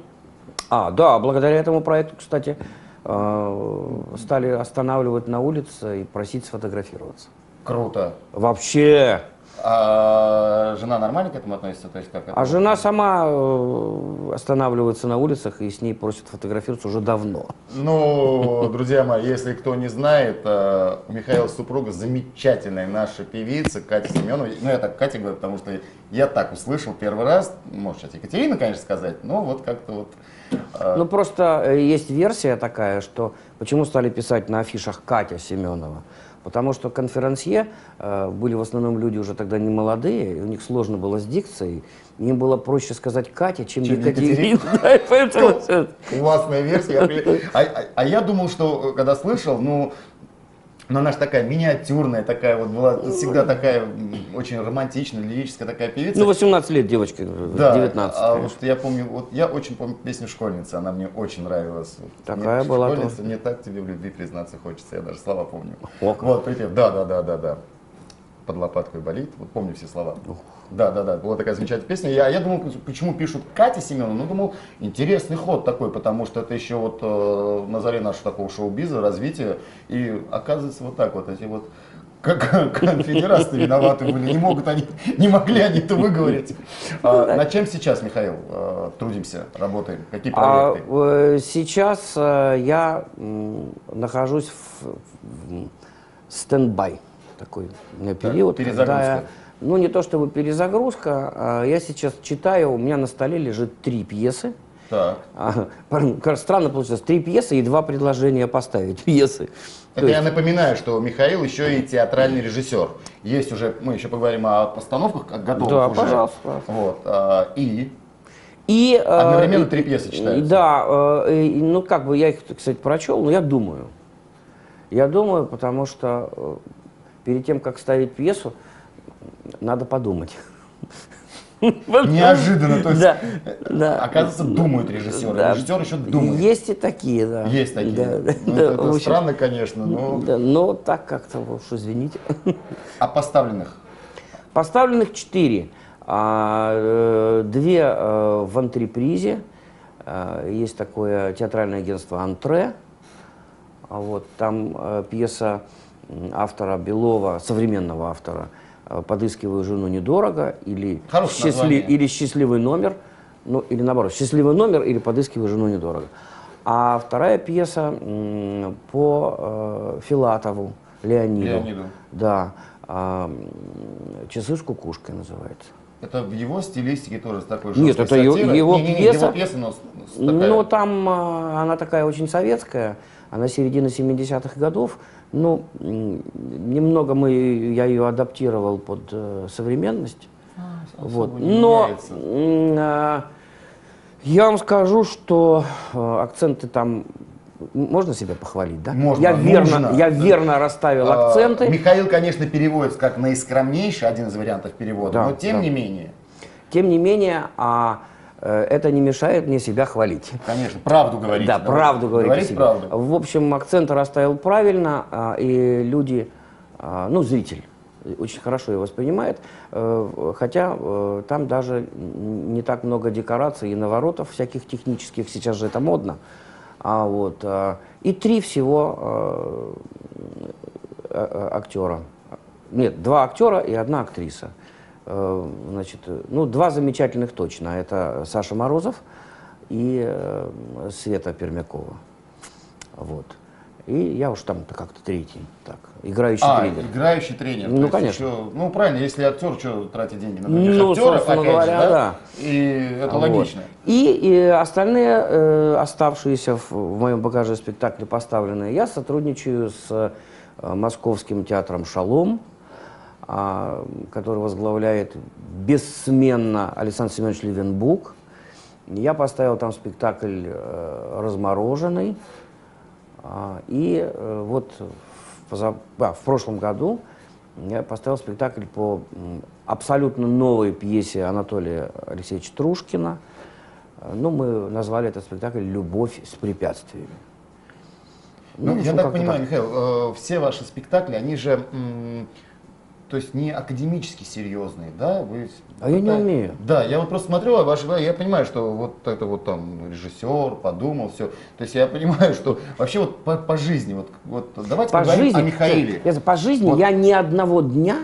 Speaker 2: А, да, благодаря этому проекту, кстати, э, стали останавливать на улице и просить сфотографироваться.
Speaker 1: Круто.
Speaker 2: Вообще.
Speaker 1: А жена нормально к этому относится? То есть как это?
Speaker 2: А жена сама э, останавливается на улицах и с ней просит фотографироваться уже давно.
Speaker 1: Ну, друзья мои, если кто не знает, э, у Михаила супруга замечательная наша певица Катя Семенова. Ну, я так Катя говорю, потому что я так услышал первый раз. Может, сейчас Екатерина, конечно, сказать, но вот как-то вот... э,
Speaker 2: Ну, просто есть версия такая, что почему стали писать на афишах Катя Семенова. Потому что конферансье э, были в основном люди уже тогда не молодые, и у них сложно было с дикцией. Им было проще сказать Катя, чем,
Speaker 1: Чем
Speaker 2: Екатерина. <laughs>
Speaker 1: Классная версия. Я А, а- а я думал, что э, когда слышал, ну, Но она же такая миниатюрная, такая вот была всегда такая очень романтичная, лирическая такая певица.
Speaker 2: Ну, 18 лет девочке,
Speaker 1: да,
Speaker 2: 19.
Speaker 1: а
Speaker 2: конечно.
Speaker 1: вот я помню, вот я очень помню песню «Школьница», она мне очень нравилась.
Speaker 2: Такая
Speaker 1: мне,
Speaker 2: была
Speaker 1: «Школьница»,
Speaker 2: тоже.
Speaker 1: мне так тебе в любви признаться хочется, я даже слова помню.
Speaker 2: О, как.
Speaker 1: Вот, припев, да, да, да, да, да. Под лопаткой болит, вот помню все слова. Да, да, да, была такая замечательная песня. Я, я думал, почему пишут Катя Семенова, ну, думал, интересный ход такой, потому что это еще вот э, на заре нашего такого шоу-биза, развития, и оказывается вот так вот, эти вот <laughs> как конфедерасты виноваты были, не могут они, не могли они это выговорить. <laughs> А, над чем сейчас, Михаил, э, трудимся, работаем? Какие
Speaker 2: А
Speaker 1: проекты?
Speaker 2: э, сейчас э, я нахожусь в, стендбай такой у меня период, когда
Speaker 1: перезагрузка.
Speaker 2: я, ну не то чтобы перезагрузка, а я сейчас читаю, у меня на столе лежит три пьесы.
Speaker 1: Так.
Speaker 2: А, странно получилось, три пьесы и два предложения поставить <laughs> пьесы. То
Speaker 1: Это я
Speaker 2: есть-
Speaker 1: напоминаю, что Михаил еще и театральный режиссер. Есть уже, мы еще поговорим о постановках, как готовых
Speaker 2: Да,
Speaker 1: уже.
Speaker 2: пожалуйста, пожалуйста.
Speaker 1: Вот. а, и
Speaker 2: И, э,
Speaker 1: Одновременно
Speaker 2: и-
Speaker 1: три пьесы читаются.
Speaker 2: Да, э, и, ну как бы я их, кстати, прочел, но я думаю. Я думаю, потому что э, перед тем, как ставить пьесу, надо подумать. <laughs>
Speaker 1: неожиданно, то есть,
Speaker 2: Да, да.
Speaker 1: оказывается, думают режиссеры.
Speaker 2: Да.
Speaker 1: Режиссер еще думает.
Speaker 2: Есть и такие, да.
Speaker 1: Есть такие.
Speaker 2: Да,
Speaker 1: Ну,
Speaker 2: да,
Speaker 1: это, это
Speaker 2: общем,
Speaker 1: странно, конечно, но
Speaker 2: да, но так как-то, уж извините.
Speaker 1: а поставленных
Speaker 2: Поставленных четыре. А, э, Две э, в антрепризе. А, Есть такое театральное агентство «Антре». А Вот, там э, пьеса автора Белова, современного автора, «Подыскиваю жену недорого» или,
Speaker 1: Хорошее название.
Speaker 2: или «Счастливый номер», ну или наоборот, «Счастливый номер» или «Подыскиваю жену недорого». А вторая пьеса по э, Филатову, Леониду.
Speaker 1: Леониду.
Speaker 2: Да. м, «Часы с кукушкой» называется.
Speaker 1: это в его стилистике тоже такой
Speaker 2: Нет,
Speaker 1: жесткой
Speaker 2: это его-
Speaker 1: сатирой?
Speaker 2: его
Speaker 1: Не-не-не,
Speaker 2: пьеса.
Speaker 1: его пьеса, но такая-
Speaker 2: Ну, там а, она такая очень советская, она середина 70-х годов. Ну, немного мы, я ее адаптировал под э, современность. Вот.
Speaker 1: особо не
Speaker 2: Но а, я вам скажу, что э, акценты там... Можно себя похвалить, да?
Speaker 1: Можно,
Speaker 2: я верно,
Speaker 1: нужно.
Speaker 2: я верно расставил
Speaker 1: А,
Speaker 2: акценты.
Speaker 1: Михаил, конечно, переводится как наискромнейший, один из вариантов перевода,
Speaker 2: Да,
Speaker 1: но тем
Speaker 2: да.
Speaker 1: не менее,
Speaker 2: Тем не менее, а, э, это не мешает мне себя хвалить.
Speaker 1: конечно, правду говорить.
Speaker 2: Да,
Speaker 1: Давай.
Speaker 2: правду говорить.
Speaker 1: Говорить правду.
Speaker 2: В общем, акцент расставил правильно, а, и люди, а, ну, зритель очень хорошо его воспринимает, э, хотя э, там даже не так много декораций и наворотов всяких технических, сейчас же это модно. А вот, а, и три всего э, э, э, актера. Нет, два актера и одна актриса. Э, Значит, ну, два замечательных точно. Это Саша Морозов и э, Света Пермякова. Вот. И я уж там как-то третий, так, играющий
Speaker 1: А,
Speaker 2: тренер.
Speaker 1: играющий тренер.
Speaker 2: Ну, конечно.
Speaker 1: еще- ну, правильно, если актер, что тратить деньги на других
Speaker 2: Ну,
Speaker 1: актеров,
Speaker 2: собственно
Speaker 1: опять
Speaker 2: говоря,
Speaker 1: же,
Speaker 2: да.
Speaker 1: И это
Speaker 2: Вот.
Speaker 1: логично.
Speaker 2: И, и остальные э, оставшиеся в, в моем багаже спектакли поставленные, я сотрудничаю с э, Московским театром «Шалом», который возглавляет бессменно Александр Семенович Левенбук. Я поставил там спектакль э, «Размороженный». А, И э, вот в, а, прошлом году я поставил спектакль по абсолютно новой пьесе Анатолия Алексеевича Трушкина. Э, Ну, мы назвали этот спектакль «Любовь с препятствиями».
Speaker 1: Ну,
Speaker 2: в
Speaker 1: я так понимаю, Михаил, э, все ваши спектакли, они же, м, то есть не академически серьезные, да? Вы
Speaker 2: А я не умею.
Speaker 1: Да, я вот просто смотрю, а ваши, я понимаю, что вот это вот там режиссер подумал, все. То есть я понимаю, что вообще вот по, по жизни, вот, вот давайте
Speaker 2: По
Speaker 1: поговорим
Speaker 2: жизни,
Speaker 1: о Михаиле.
Speaker 2: я- по жизни
Speaker 1: Вот.
Speaker 2: я ни одного дня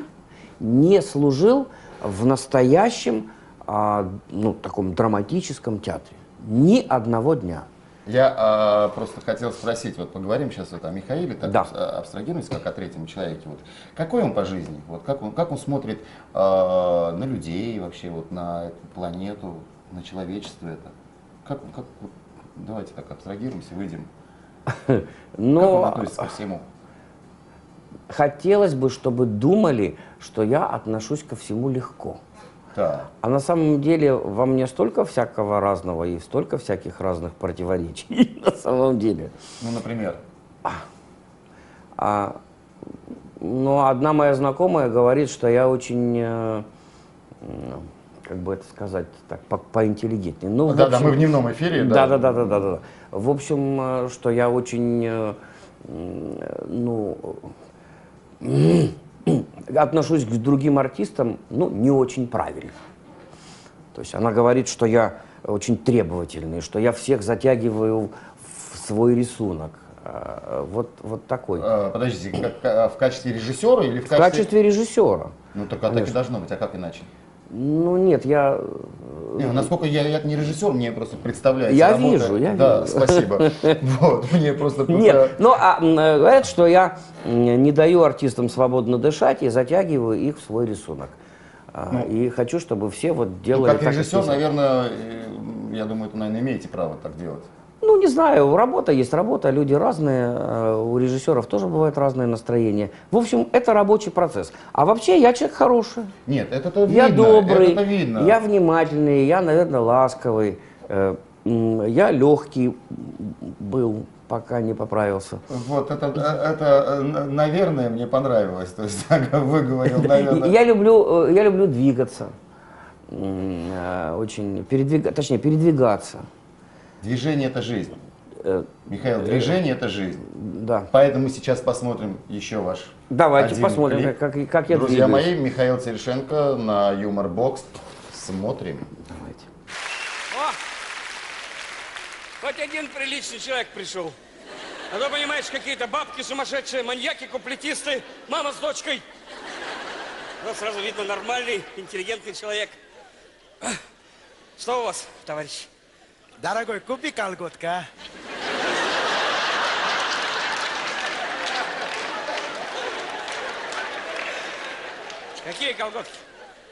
Speaker 2: не служил в настоящем а, ну, таком драматическом театре. Ни одного дня.
Speaker 1: Я а, просто хотел спросить, вот поговорим сейчас вот о Михаиле, так
Speaker 2: Да.
Speaker 1: а, абстрагируясь как о третьем человеке. Вот. Какой он по жизни? Вот как он, как он смотрит а, на людей вообще, вот на эту планету, на человечество это? Как, как, вот, давайте так абстрагируемся, выйдем. <laughs> Как он
Speaker 2: Но
Speaker 1: относится ко всему?
Speaker 2: хотелось бы, чтобы думали, что я отношусь ко всему легко.
Speaker 1: Да.
Speaker 2: А на самом деле во мне столько всякого разного и столько всяких разных противоречий <laughs> на самом деле.
Speaker 1: Ну, например.
Speaker 2: А Но одна моя знакомая говорит, что я очень, э, как бы это сказать, так, по- поинтеллигентнее. Ну,
Speaker 1: Да-да,
Speaker 2: общем,
Speaker 1: мы в дневном эфире.
Speaker 2: Да, да, да, да, да, да. В общем, э, что я очень, э, э, ну, <clears throat> отношусь к другим артистам, ну, не очень правильно. То есть она говорит, что я очень требовательный, что я всех затягиваю в свой рисунок. Э, Вот, вот такой.
Speaker 1: Э, Подождите, как- как- в качестве режиссера или в
Speaker 2: В
Speaker 1: качестве...
Speaker 2: качестве режиссера.
Speaker 1: Ну, так, а так и должно быть, а как иначе?
Speaker 2: Ну нет, я
Speaker 1: Не, ну, насколько я, я не режиссер, мне просто представляется
Speaker 2: Я
Speaker 1: работа.
Speaker 2: вижу, я
Speaker 1: Да,
Speaker 2: вижу.
Speaker 1: спасибо. <laughs> Вот, мне просто...
Speaker 2: Нет, ну а э, говорят, что я не даю артистам свободно дышать и затягиваю их в свой рисунок. А, и хочу, чтобы все вот
Speaker 1: Ну,
Speaker 2: делали
Speaker 1: как режиссер, наверное, э, я думаю, это, наверное, имеете право так делать.
Speaker 2: Ну, не знаю, работа есть работа, люди разные, э, у режиссеров тоже бывает разное настроение. В общем, это рабочий процесс. А вообще я человек хороший.
Speaker 1: Нет, это-то
Speaker 2: Я
Speaker 1: видно,
Speaker 2: добрый,
Speaker 1: это видно.
Speaker 2: я внимательный, я, наверное, ласковый, э, я легкий был, пока не поправился.
Speaker 1: Вот, это, это, э, н- наверное, мне понравилось. То есть, <laughs> выговорил, наверное.
Speaker 2: Я люблю, я люблю двигаться, очень передвига, точнее передвигаться.
Speaker 1: Движение – это жизнь.
Speaker 2: Э,
Speaker 1: Михаил, движение – это жизнь.
Speaker 2: Да.
Speaker 1: Поэтому сейчас посмотрим еще ваш
Speaker 2: Давайте
Speaker 1: один
Speaker 2: посмотрим,
Speaker 1: клип.
Speaker 2: как, как, я
Speaker 1: Друзья
Speaker 2: двигаюсь.
Speaker 1: мои, Михаил Терешенко на Юмор Бокс. Смотрим.
Speaker 2: Давайте.
Speaker 4: О! Хоть один приличный человек пришел. А то, понимаешь, какие-то бабки сумасшедшие, маньяки, куплетисты, мама с дочкой. Ну, сразу видно, нормальный, интеллигентный человек. Что у вас, товарищ?
Speaker 5: Дорогой, купи колготка. а.
Speaker 4: Какие колготки?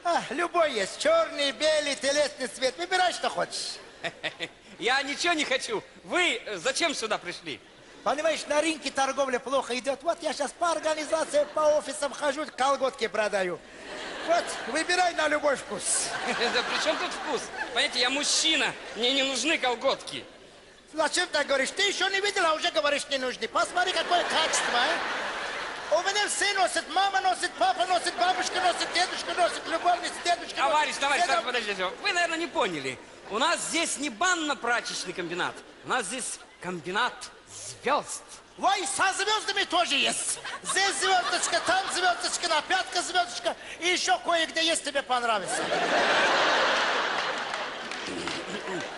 Speaker 5: А, любой есть. Черный, белый, телесный цвет. Выбирай, что хочешь. <laughs>
Speaker 4: Я ничего не хочу. Вы зачем сюда пришли?
Speaker 5: Понимаешь, на рынке торговля плохо идет. Вот я сейчас по организациям, по офисам хожу, колготки продаю. Вот, выбирай на любой вкус. <laughs>
Speaker 4: Да при чем тут вкус? Понимаете, я мужчина, мне не нужны колготки.
Speaker 5: Зачем так говоришь? Ты еще не видел, а уже говоришь не нужны. Посмотри, какое качество, а? У меня все носят, мама носит, папа носит, бабушка носит, дедушка носит, любовница, дедушка
Speaker 4: Товарищ,
Speaker 5: носит.
Speaker 4: товарищ,
Speaker 5: Все
Speaker 4: так,
Speaker 5: дом-
Speaker 4: подождите. Вы, наверное, не поняли. У нас здесь не банно-прачечный комбинат. У нас здесь комбинат звезд.
Speaker 5: Ой, со звездами тоже есть. Здесь звездочка, там звездочка, на пятка звездочка. И еще кое-где есть, тебе понравится.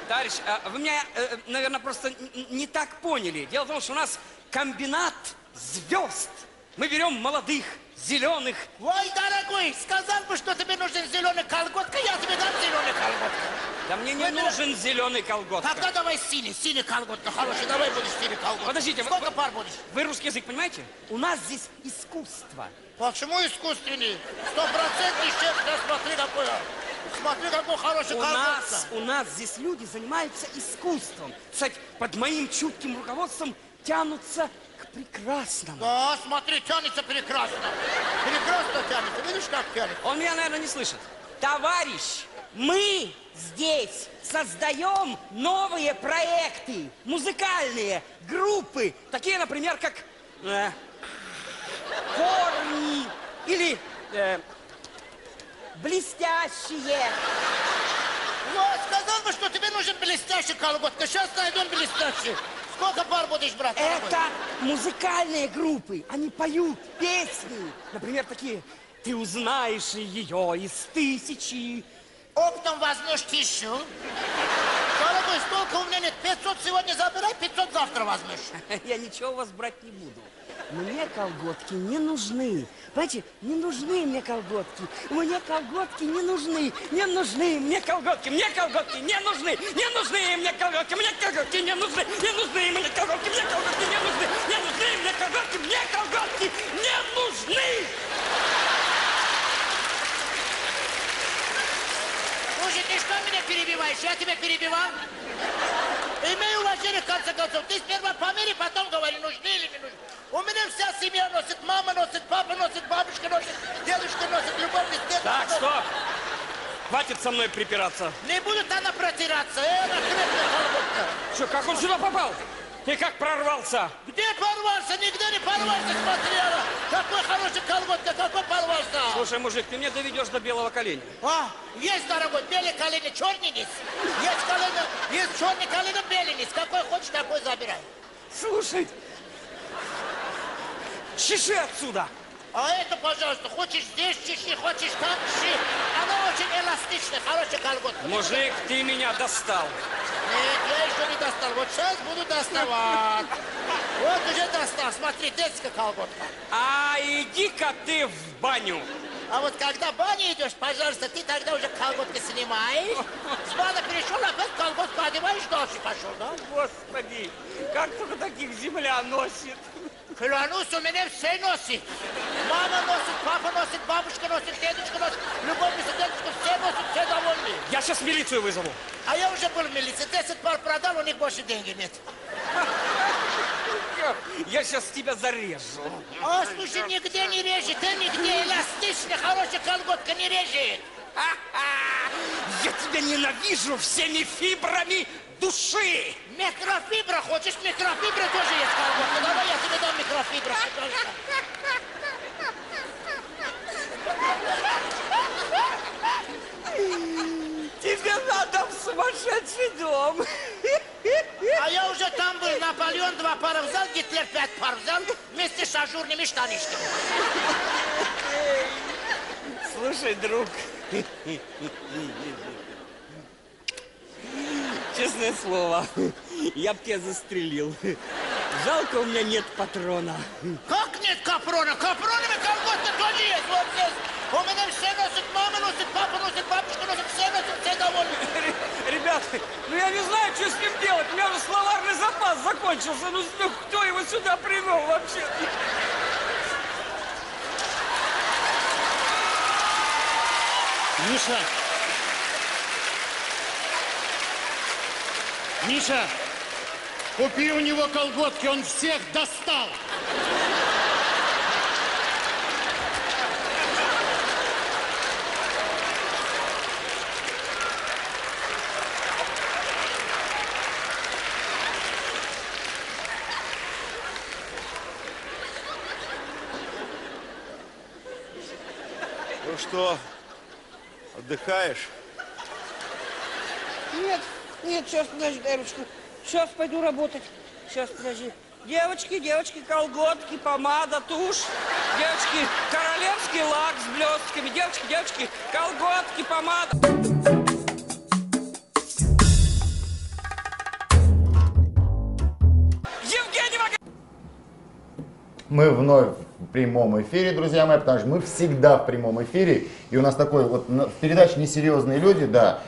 Speaker 4: Товарищ, а вы меня, э, наверное, просто не так поняли. Дело в том, что у нас комбинат звезд. Мы берем молодых, зеленых.
Speaker 5: Ой, дорогой, сказал бы, что тебе нужен зеленый колготка, я тебе дам зеленый колготка.
Speaker 4: Да мне не
Speaker 5: Вы меня-
Speaker 4: нужен зеленый колготка.
Speaker 5: Тогда давай синий, синий колготка, хороший, давай будешь синий колготка.
Speaker 4: Подождите,
Speaker 5: Сколько
Speaker 4: вы-
Speaker 5: пар будешь?
Speaker 4: Вы русский язык понимаете? У нас здесь искусство.
Speaker 5: Почему искусственный? Стопроцентный шеф, да смотри, какой, смотри, какой хороший
Speaker 4: У
Speaker 5: колготка.
Speaker 4: нас, у нас здесь люди занимаются искусством. Кстати, под моим чутким руководством тянутся к прекрасному.
Speaker 5: Да, смотри, тянется прекрасно. Прекрасно тянется, видишь, как тянется?
Speaker 4: Он меня, наверное, не слышит. Товарищ, мы здесь создаем новые проекты, музыкальные группы, такие, например, как э, Корни или э, Блестящие.
Speaker 5: Вот, сказал бы, что тебе нужен блестящий колготка. Сейчас найдем блестящий. Сколько пар будешь брать?
Speaker 4: Это музыкальные группы. Они поют песни. Например, такие «Ты узнаешь ее из тысячи».
Speaker 5: Оптом возьмешь тысячу. Дорогой, столько у меня нет. 500 сегодня забирай, 500 завтра возьмешь. <laughs>
Speaker 4: Я ничего у вас брать не буду. Мне колготки не нужны. Понимаете, не нужны мне колготки. Мне колготки не нужны. Не нужны мне колготки. Мне колготки не нужны. Не нужны мне колготки. Мне колготки не нужны. Не нужны мне колготки. Мне колготки не нужны. Не нужны мне колготки. Мне колготки не нужны.
Speaker 5: Слушай, ты что меня перебиваешь? Я тебя перебивал? Имей уважение, в конце концов. Ты сперва помери, потом говори, нужны или не нужны. У меня вся семья носит, мама носит, папа носит, бабушка носит, дедушка носит, любовница, дедушка
Speaker 4: Так,
Speaker 5: носит.
Speaker 4: стоп. Хватит со мной припираться.
Speaker 5: Не будет она протираться, э, она крепкая.
Speaker 4: Что, как он сюда попал? Ты как прорвался?
Speaker 5: Где порвался? Нигде не порвался. Как какой хороший колготка, какой порвался.
Speaker 4: Слушай, мужик, ты меня доведешь до белого коленя.
Speaker 5: А, есть, дорогой, белый колени, черный низ. Есть колени, есть черный колени, белый низ. Какой хочешь, такой забирай.
Speaker 4: Слушай, чеши отсюда.
Speaker 5: А это, пожалуйста, хочешь здесь чеши, хочешь там чеши. Она очень эластичная, хорошая колготка.
Speaker 4: Мужик, ты меня достал.
Speaker 5: Нет, я еще не достал. Вот сейчас буду доставать. Вот уже достал. Смотри, детская колготка.
Speaker 4: А иди-ка ты в баню.
Speaker 5: А вот когда в баню идешь, пожалуйста, ты тогда уже колготки снимаешь. С бана перешел, опять колготку одеваешь, дальше пошел, да?
Speaker 4: Господи, как только таких земля носит.
Speaker 5: Клянусь, у меня все носит. Мама носит, папа носит, бабушка носит, дедушка носит, любовница, дедушка, все носят, все довольны.
Speaker 4: Я сейчас милицию вызову.
Speaker 5: А я уже был в милиции, 10 пар продал, у них больше денег нет.
Speaker 4: Я сейчас тебя зарежу.
Speaker 5: А, слушай, нигде не режет, ты нигде эластичная, хорошая колготка не режет.
Speaker 4: Я тебя ненавижу всеми фибрами души.
Speaker 5: Микрофибра хочешь? Микрофибра тоже есть колготка. Давай я тебе дам микрофибра.
Speaker 4: Тебе надо в сумасшедший дом.
Speaker 5: А я уже там был, Наполеон два пара взял, Гитлер пять пар взял, вместе с ажурными штанишками.
Speaker 4: Слушай, друг. Честное слово, я б тебя застрелил. Жалко, у меня нет патрона.
Speaker 5: Как нет капрона? Капронами колготки тоже есть. Вот здесь. У меня все носят, мама носит, папа носит, бабушка носит, все носят, все довольны.
Speaker 4: Ребята, ну я не знаю, что с ним делать. У меня уже словарный запас закончился. Ну, ну, кто его сюда привел вообще?
Speaker 6: Миша! Миша! Купи у него колготки, он всех достал!
Speaker 7: Ну что, отдыхаешь?
Speaker 8: Нет, сейчас, подожди, Дарочка. Сейчас пойду работать. Сейчас, подожди. Девочки, девочки, колготки, помада, тушь. Девочки, королевский лак с блестками. Девочки, девочки, колготки, помада.
Speaker 4: Евгений!
Speaker 1: Мы вновь в прямом эфире, друзья мои, потому что мы всегда в прямом эфире. И у нас такой вот в передаче «Несерьезные люди», да,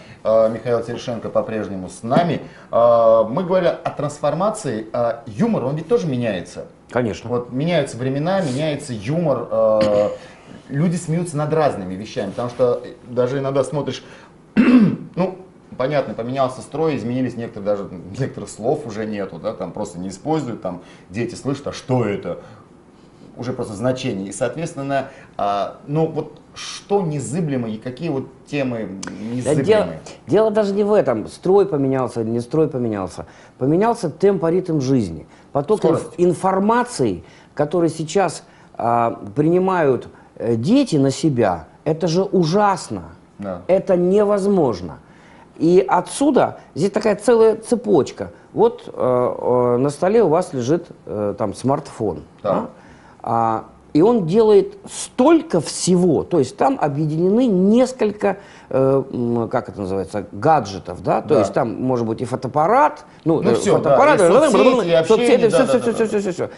Speaker 1: Михаил Терешенко по-прежнему с нами. Э, Мы говорили о трансформации. а Юмор, он ведь тоже меняется.
Speaker 2: Конечно.
Speaker 1: Вот меняются времена, меняется юмор. Люди смеются над разными вещами, потому что даже иногда смотришь, <clears throat> ну, понятно, поменялся строй, изменились некоторые, даже некоторых слов уже нету, да, там просто не используют, там дети слышат, а что это? Уже просто значение. И, соответственно, а, ну вот что незыблемо и какие вот темы
Speaker 2: Да
Speaker 1: незыблемые?
Speaker 2: дело, дело даже не в этом, строй поменялся или не строй поменялся. Поменялся темп и ритм жизни. Поток
Speaker 1: Скорость.
Speaker 2: инф- информации, который сейчас а, принимают э, дети на себя, это же ужасно.
Speaker 1: Да.
Speaker 2: Это невозможно. И отсюда, здесь такая целая цепочка. Вот э, э, на столе у вас лежит э, там смартфон.
Speaker 1: Так.
Speaker 2: да? А, и он делает столько всего, то есть там объединены несколько, э, как это называется, гаджетов, да, то
Speaker 1: Да.
Speaker 2: есть там может быть и фотоаппарат, ну,
Speaker 1: Ну
Speaker 2: э,
Speaker 1: всё,
Speaker 2: фотоаппарат,
Speaker 1: да, и соцсети,
Speaker 2: все,
Speaker 1: да,
Speaker 2: все,
Speaker 1: да,
Speaker 2: все,
Speaker 1: да,
Speaker 2: все, все, все, все.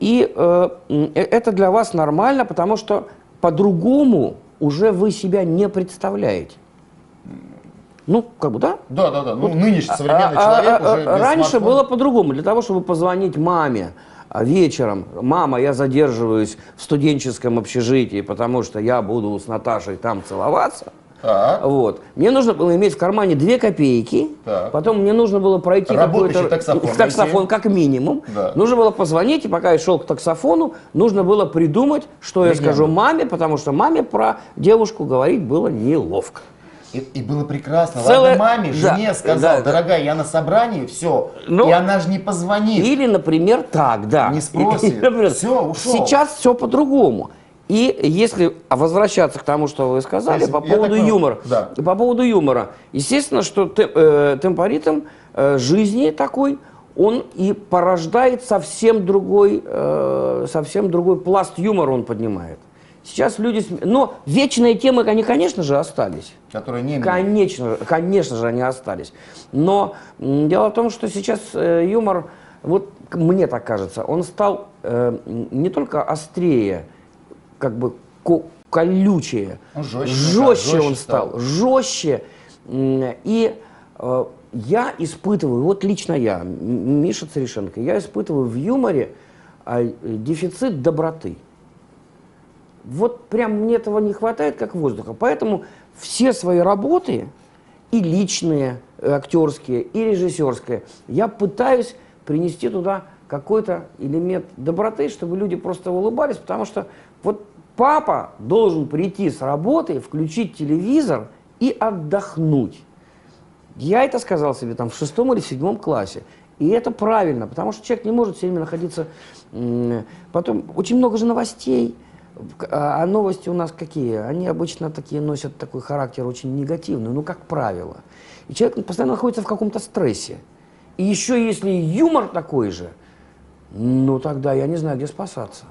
Speaker 2: И э, это для вас нормально, потому что по-другому уже вы себя не представляете. Ну, как бы, да?
Speaker 1: Да, да, да. Ну, нынешний современный
Speaker 2: А- а-
Speaker 1: человек
Speaker 2: а-
Speaker 1: уже без
Speaker 2: Раньше
Speaker 1: смартфона.
Speaker 2: было по-другому. Для того, чтобы позвонить маме а, вечером, мама, я задерживаюсь в студенческом общежитии, потому что я буду с Наташей там целоваться.
Speaker 1: Так.
Speaker 2: Вот. Мне нужно было иметь в кармане две копейки,
Speaker 1: Так.
Speaker 2: потом мне нужно было пройти какой-то
Speaker 1: таксофон
Speaker 2: таксофон как минимум.
Speaker 1: Да.
Speaker 2: Нужно было позвонить, и пока я шел к таксофону, нужно было придумать, что я
Speaker 1: Легенда.
Speaker 2: скажу маме, потому что маме про девушку говорить было неловко.
Speaker 1: И, и было прекрасно.
Speaker 2: Целая-
Speaker 1: Ладно, маме,
Speaker 2: да,
Speaker 1: жене сказал,
Speaker 2: да,
Speaker 1: дорогая, я на собрании, все.
Speaker 2: Ну,
Speaker 1: и она же не позвонит.
Speaker 2: Или, например, так, да.
Speaker 1: Не спросит.
Speaker 2: Или, например,
Speaker 1: Всё, ушел.
Speaker 2: Сейчас все по-другому. И если возвращаться к тому, что вы сказали
Speaker 1: Если-
Speaker 2: по
Speaker 1: так
Speaker 2: поводу
Speaker 1: понял,
Speaker 2: юмора,
Speaker 1: да.
Speaker 2: по поводу юмора, естественно, что те- э, темпоритм э, жизни такой, он и порождает совсем другой, э, совсем другой пласт юмора он поднимает. Сейчас люди, но вечные темы, они, конечно же, остались.
Speaker 1: Которые не
Speaker 2: Конечно, конечно же, они остались. Но дело в том, что сейчас э, юмор, вот мне так кажется, он стал э, не только острее, как бы ко- колючее,
Speaker 1: Ну, жестче,
Speaker 2: жестче
Speaker 1: да,
Speaker 2: он стал,
Speaker 1: стал.
Speaker 2: жестче. И э, я испытываю, вот лично я, Миша Царешенко, я испытываю в юморе а, э, дефицит доброты. Вот прям мне этого не хватает, как воздуха. Поэтому все свои работы, и личные, э, актерские, и режиссерские, я пытаюсь принести туда какой-то элемент доброты, чтобы люди просто улыбались, потому что вот папа должен прийти с работы, включить телевизор и отдохнуть. Я это сказал себе там в шестом или седьмом классе. И это правильно, потому что человек не может все время находиться... Потом очень много же новостей. А а новости у нас какие? Они обычно такие носят такой характер очень негативный, ну, как правило. И человек постоянно находится в каком-то стрессе. И еще если юмор такой же, ну, тогда я не знаю, где спасаться.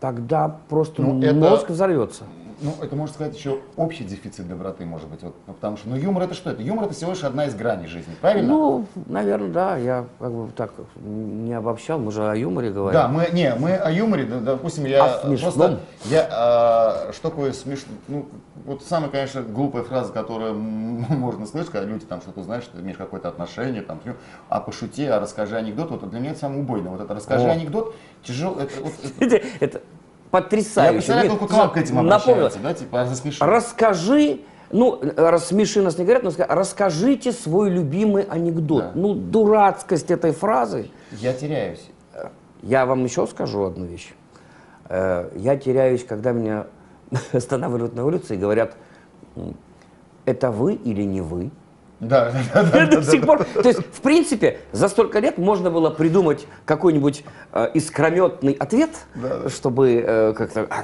Speaker 2: Тогда просто
Speaker 1: Ну, это-
Speaker 2: мозг взорвется.
Speaker 1: Ну, это можно сказать еще общий дефицит доброты, может быть. Вот, ну, потому что, ну, юмор это что? Это юмор это всего лишь одна из граней жизни, правильно?
Speaker 2: Ну, наверное, да. Я как бы так не обобщал. Мы же о юморе говорим.
Speaker 1: Да, мы не, мы о юморе, допустим, я
Speaker 2: А
Speaker 1: просто я а, что такое смешно, ну вот самая, конечно, глупая фраза, которую <laughs> можно слышать, когда люди там что-то знаешь, что ты имеешь какое-то отношение, там, а пошути, а расскажи анекдот, вот для меня это самое убойное. Вот это расскажи
Speaker 2: О.
Speaker 1: анекдот, тяжело, это, вот, это-
Speaker 2: Это, это
Speaker 1: я
Speaker 2: потрясающе.
Speaker 1: представляю,
Speaker 2: Мне
Speaker 1: как к вам к этим обращаются, да, типа, засмеши.
Speaker 2: Расскажи, ну, рассмеши нас не говорят, но ска- расскажите свой любимый анекдот.
Speaker 1: Да.
Speaker 2: Ну, дурацкость этой фразы.
Speaker 1: Я теряюсь.
Speaker 2: Я вам еще скажу одну вещь. Э, Я теряюсь, когда меня <laughs> останавливают на улице и говорят, это вы или не вы?
Speaker 1: Да, да, да,
Speaker 2: До сих пор. То есть, в принципе, за столько лет можно было придумать какой-нибудь э, искрометный ответ, чтобы э, как-то... «А,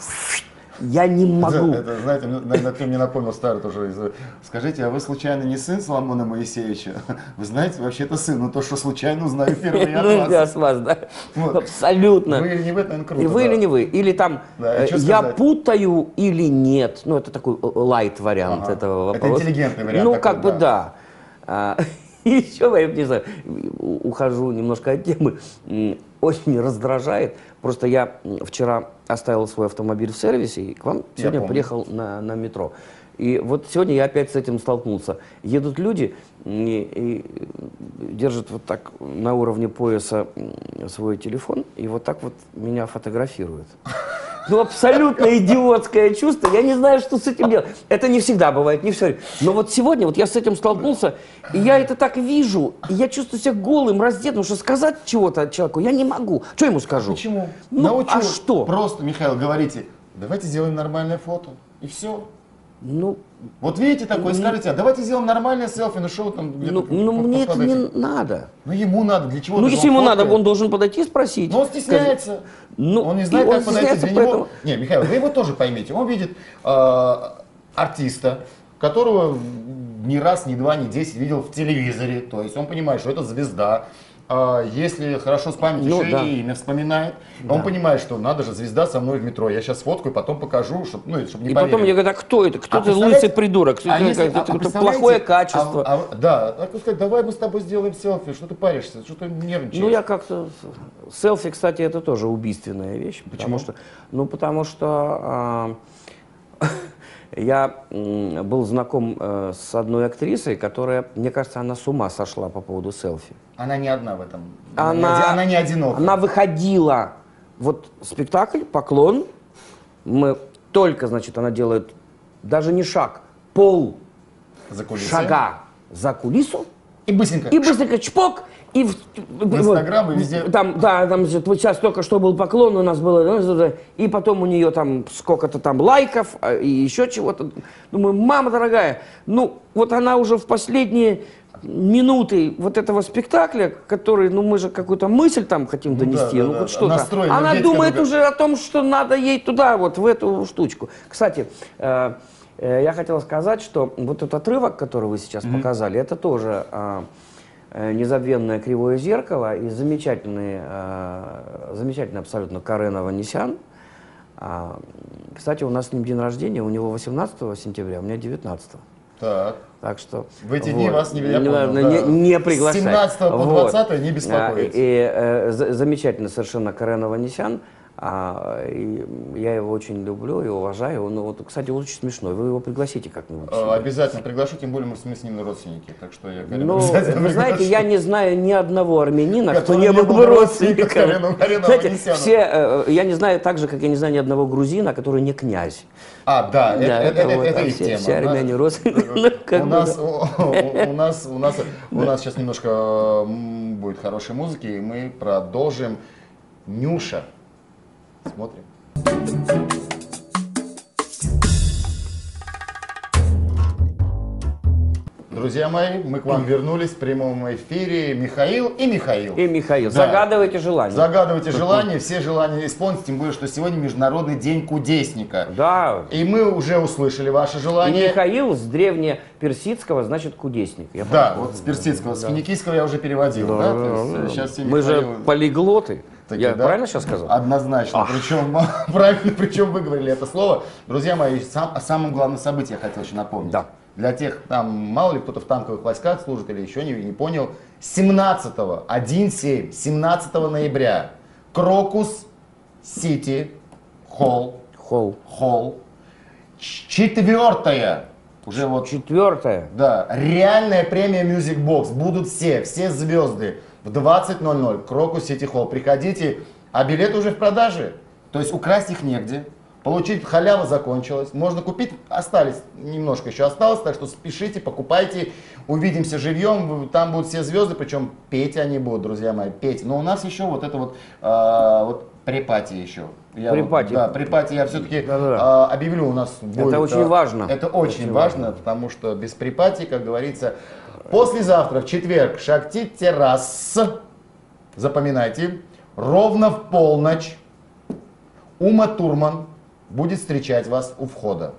Speaker 2: Я не могу.
Speaker 1: Это, это, знаете, наверное, ты мне напомнил старый тоже. из- Скажите, а вы случайно не сын Соломона Моисеевича? <laughs> Вы знаете, вообще это сын, но то, что случайно узнаю впервые от
Speaker 2: Ну,
Speaker 1: вас.
Speaker 2: я с вас, да. Абсолютно.
Speaker 1: Вы или не вы, это, наверное, круто.
Speaker 2: И вы или не вы? Или там, э, я путаю или нет. Ну, это такой э, лайт вариант
Speaker 1: Ага.
Speaker 2: этого
Speaker 1: Это
Speaker 2: вопроса.
Speaker 1: интеллигентный вариант
Speaker 2: Ну, как бы
Speaker 1: да.
Speaker 2: А, <laughs> Еще, я не знаю, ухожу немножко от темы. Очень раздражает. Просто я вчера оставил свой автомобиль в сервисе и к вам сегодня приехал на, на метро. И вот сегодня я опять с этим столкнулся. Едут люди и, и держат вот так на уровне пояса свой телефон и вот так вот меня фотографируют. <laughs> Ну, абсолютно идиотское чувство. Я не знаю, что с этим делать. Это не всегда бывает, не все. время. Но вот сегодня вот я с этим столкнулся, и я это так вижу, и я чувствую себя голым, раздетым, что сказать чего-то человеку я не могу. Что ему скажу?
Speaker 1: Почему?
Speaker 2: Ну,
Speaker 1: Научу.
Speaker 2: а что?
Speaker 1: Просто, Михаил, говорите, давайте сделаем нормальное фото. И все.
Speaker 2: Ну,
Speaker 1: Вот видите такое, скажите, а давайте сделаем нормальное селфи, ну что там где-то
Speaker 2: ну, ну, мне это не надо.
Speaker 1: Ну ему надо, для чего?
Speaker 2: Ну, если ему надо,
Speaker 1: фоткает?
Speaker 2: он должен подойти и спросить.
Speaker 1: Но он стесняется.
Speaker 2: Ну,
Speaker 1: он не знает,
Speaker 2: он
Speaker 1: как подойти для него. Не, Михаил, вы его тоже поймите. Он видит э, артиста, которого ни раз, ни два, ни десять видел в телевизоре. То есть он понимает, что это звезда. А если хорошо с памятью,
Speaker 2: Ну,
Speaker 1: еще
Speaker 2: да.
Speaker 1: и имя вспоминает, он понимает, что надо же звезда со мной в метро. Я сейчас сфоткаю, потом покажу, чтобы, ну, чтобы не
Speaker 2: И потом
Speaker 1: поверили.
Speaker 2: мне говорят, а кто это? Кто
Speaker 1: А
Speaker 2: ты лысый придурок?
Speaker 1: а
Speaker 2: Это
Speaker 1: если- а-
Speaker 2: это
Speaker 1: а
Speaker 2: плохое
Speaker 1: представляете,
Speaker 2: качество.
Speaker 1: а- а- да, так сказать, давай мы с тобой сделаем селфи, что ты паришься, что ты нервничаешь.
Speaker 2: Ну, я как-то... Селфи, кстати, это тоже убийственная вещь.
Speaker 1: Почему?
Speaker 2: Потому что, ну, потому что а, <laughs> я был знаком э, с одной актрисой, которая, мне кажется, она с ума сошла по поводу селфи.
Speaker 1: Она не одна в этом.
Speaker 2: Она,
Speaker 1: она не одинока.
Speaker 2: Она выходила. Вот спектакль, поклон. Мы только, значит, она делает даже не шаг, пол
Speaker 1: за
Speaker 2: шага за кулису.
Speaker 1: И быстренько.
Speaker 2: И быстренько чпок, И в,
Speaker 1: В Инстаграм и везде.
Speaker 2: Там, да, там вот сейчас только что был поклон у нас было, и потом у нее там сколько-то там лайков а, и еще чего-то. Думаю, мама дорогая, ну вот она уже в последние минуты вот этого спектакля, который, ну мы же какую-то мысль там хотим донести,
Speaker 1: да,
Speaker 2: ну
Speaker 1: да,
Speaker 2: вот
Speaker 1: да.
Speaker 2: что-то.
Speaker 1: Настрой,
Speaker 2: Она думает
Speaker 1: другая.
Speaker 2: уже о том, что надо ей туда, вот в эту штучку. Кстати, э, э, я хотел сказать, что вот этот отрывок, который вы сейчас показали, это тоже э, незабвенное кривое зеркало и замечательный, э, замечательный абсолютно Карен Аванесян. А, кстати, у нас с ним день рождения, у него 18 сентября, у меня 19.
Speaker 1: Так.
Speaker 2: Так что...
Speaker 1: В эти дни вас не- я понял,
Speaker 2: наверное,
Speaker 1: да.
Speaker 2: не, не приглашать.
Speaker 1: С 17 по 20 не беспокоить.
Speaker 2: А, И, э, за- замечательно совершенно Карен Аванесян. А, и я его очень люблю и уважаю. Он, вот, кстати, он очень смешной. Вы его пригласите как-нибудь.
Speaker 1: Э. Обязательно приглашу, тем более мы с, мы с ним родственники, так что я Карена
Speaker 2: Ну, вы знаете, я не знаю ни одного армянина, кто не был бы
Speaker 1: родственником
Speaker 2: Знаете, все, э, я не знаю так же, как я не знаю ни одного грузина, который не князь.
Speaker 1: А, да, это,
Speaker 2: Да,
Speaker 1: это, это,
Speaker 2: вот,
Speaker 1: это их
Speaker 2: все-
Speaker 1: тема.
Speaker 2: все армяне родственники, <laughs> ну,
Speaker 1: у, нас, у, нас, у нас, <laughs> у нас сейчас немножко будет хорошей музыки, и мы продолжим. Нюша. Смотрим. Друзья мои, мы к вам вернулись в прямом эфире. Михаил и Михаил.
Speaker 2: И Михаил,
Speaker 1: Да.
Speaker 2: загадывайте желание.
Speaker 1: Загадывайте желания, все желания исполните, тем более, что сегодня Международный день кудесника.
Speaker 2: Да.
Speaker 1: И мы уже услышали ваше
Speaker 2: И
Speaker 1: желание.
Speaker 2: Михаил с древнеперсидского значит кудесник. Я
Speaker 1: Да,
Speaker 2: понял.
Speaker 1: вот с персидского, с финикийского я уже переводил. Да, То есть, сейчас все
Speaker 2: Мы же
Speaker 1: Михаилы
Speaker 2: полиглоты.
Speaker 1: Такие,
Speaker 2: Я
Speaker 1: да?
Speaker 2: правильно сейчас сказал?
Speaker 1: Однозначно. Причем, <laughs> правильно, причем вы говорили это слово. Друзья мои, сам, о самом главном событии я хотел еще напомнить.
Speaker 2: Да.
Speaker 1: Для тех, там, мало ли кто-то в танковых войсках служит или еще не, не понял. 17 1-7, 17 ноября Крокус Сити Холл
Speaker 2: Холл.
Speaker 1: Холл. Ч- Четвертое. Уже вот
Speaker 2: Четвертое.
Speaker 1: да, реальная премия Music Box. Будут все, все звезды в 20.00. Крокус Сити Холл. Приходите, а билеты уже в продаже. То есть украсть их негде. Получить халява закончилась. Можно купить, остались, немножко еще осталось, так что спешите, покупайте. Увидимся живьем, там будут все звезды, причем петь они будут, друзья мои, петь. Но у нас еще вот это вот, а, вот припати еще. Я вот-
Speaker 2: Pre-party.
Speaker 1: да, pre-party я все-таки
Speaker 2: Да-да.
Speaker 1: объявлю, у нас будет.
Speaker 2: очень
Speaker 1: а,
Speaker 2: важно.
Speaker 1: Это очень важно, потому что без pre-party, как говорится, послезавтра, в четверг, Shakti Terrace, запоминайте, ровно в полночь Ума Турман будет встречать вас у входа.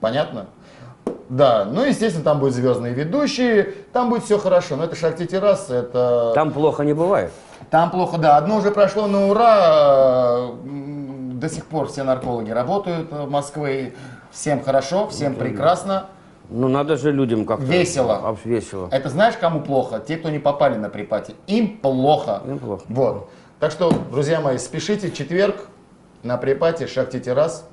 Speaker 1: Понятно? Да, ну, естественно, там будут звездные ведущие, там будет все хорошо, но это Shakti Terrace, это...
Speaker 2: Там плохо не бывает.
Speaker 1: Там плохо, да. Одно уже прошло на ура. М, До сих пор все наркологи работают в Москве. Всем хорошо, всем прекрасно.
Speaker 2: Ну, надо же людям как-то...
Speaker 1: Весело.
Speaker 2: Весело.
Speaker 1: Это знаешь, кому плохо? Те, кто не попали на припати. Им плохо.
Speaker 2: Им плохо.
Speaker 1: Вот. Так что, друзья мои, спешите. Четверг на припати Шахти Террас.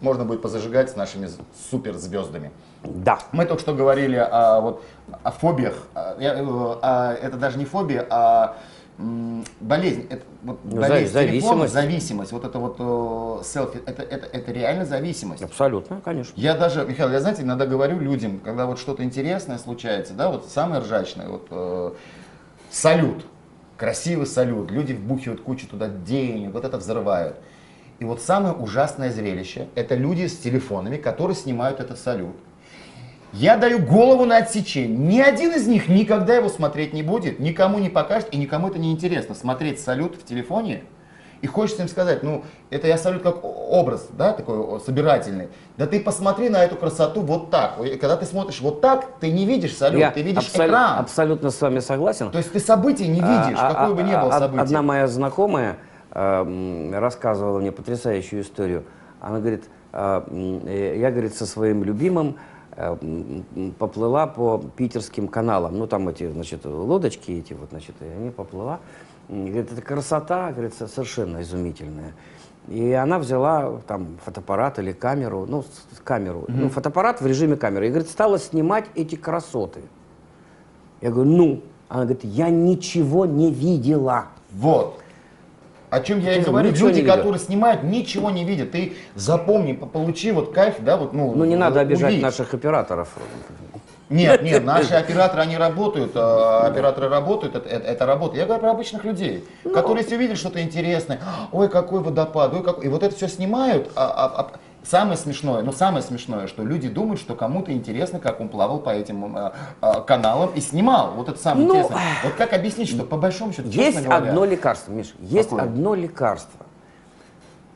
Speaker 1: Можно будет позажигать с нашими суперзвездами.
Speaker 2: Да.
Speaker 1: Мы только что говорили о, вот, о фобиях. А, я, э, а, это даже не фобия, а болезнь. Это, вот,
Speaker 2: Ну,
Speaker 1: болезнь
Speaker 2: за-
Speaker 1: телефона,
Speaker 2: зависимость.
Speaker 1: зависимость. Вот это вот э, селфи, это, это, это реально зависимость.
Speaker 2: Абсолютно, конечно.
Speaker 1: Я даже, Михаил, я знаете, иногда говорю людям, когда вот что-то интересное случается, да, вот самое ржачное, вот э, салют, красивый салют, люди вбухивают кучу туда денег, вот это взрывают. И вот самое ужасное зрелище, это люди с телефонами, которые снимают этот салют. Я даю голову на отсечение. Ни один из них никогда его смотреть не будет, никому не покажет, и никому это не интересно. Смотреть салют в телефоне. И хочется им сказать, ну, это я салют как образ, да, такой собирательный. Да ты посмотри на эту красоту вот так. Когда ты смотришь вот так, ты не видишь салют,
Speaker 2: Я
Speaker 1: ты видишь
Speaker 2: абсол-
Speaker 1: экран.
Speaker 2: абсолютно с вами согласен.
Speaker 1: То есть ты событий не видишь,
Speaker 2: А,
Speaker 1: какое
Speaker 2: а,
Speaker 1: бы ни
Speaker 2: а,
Speaker 1: было
Speaker 2: а,
Speaker 1: событие.
Speaker 2: Одна моя знакомая э, рассказывала мне потрясающую историю. Она говорит, э, э, я, говорит, со своим любимым поплыла по питерским каналам. Ну, там эти, значит, лодочки эти вот, значит, и они поплыла. М, Говорит, это красота, говорит, со- совершенно изумительная. И она взяла там фотоаппарат или камеру, ну, камеру, ну, фотоаппарат в режиме камеры, и, говорит, стала снимать эти красоты. Я говорю, ну? Она говорит, я ничего не видела.
Speaker 1: Вот. О чем я и
Speaker 2: Ты
Speaker 1: говорю.
Speaker 2: ничего
Speaker 1: Люди, которые снимают, ничего не видят. Ты запомни, по- получи вот кайф, да, вот, ну.
Speaker 2: Ну, не надо обижать наших операторов.
Speaker 1: Нет, нет, <laughs> наши операторы, они работают, а, операторы работают, это, это- это работа. Я говорю про обычных людей,
Speaker 2: Ну.
Speaker 1: которые если увидели что-то интересное, ой, какой водопад, ой, какой, и вот это все снимают, а, а- а самое смешное, ну самое смешное, что люди думают, что кому-то интересно, как он плавал по этим а, каналам и снимал, вот это самое
Speaker 2: Ну,
Speaker 1: интересное. Вот как объяснить, что по большому счету,
Speaker 2: Есть
Speaker 1: говоря,
Speaker 2: одно лекарство, Миша, есть
Speaker 1: Какое?
Speaker 2: одно лекарство.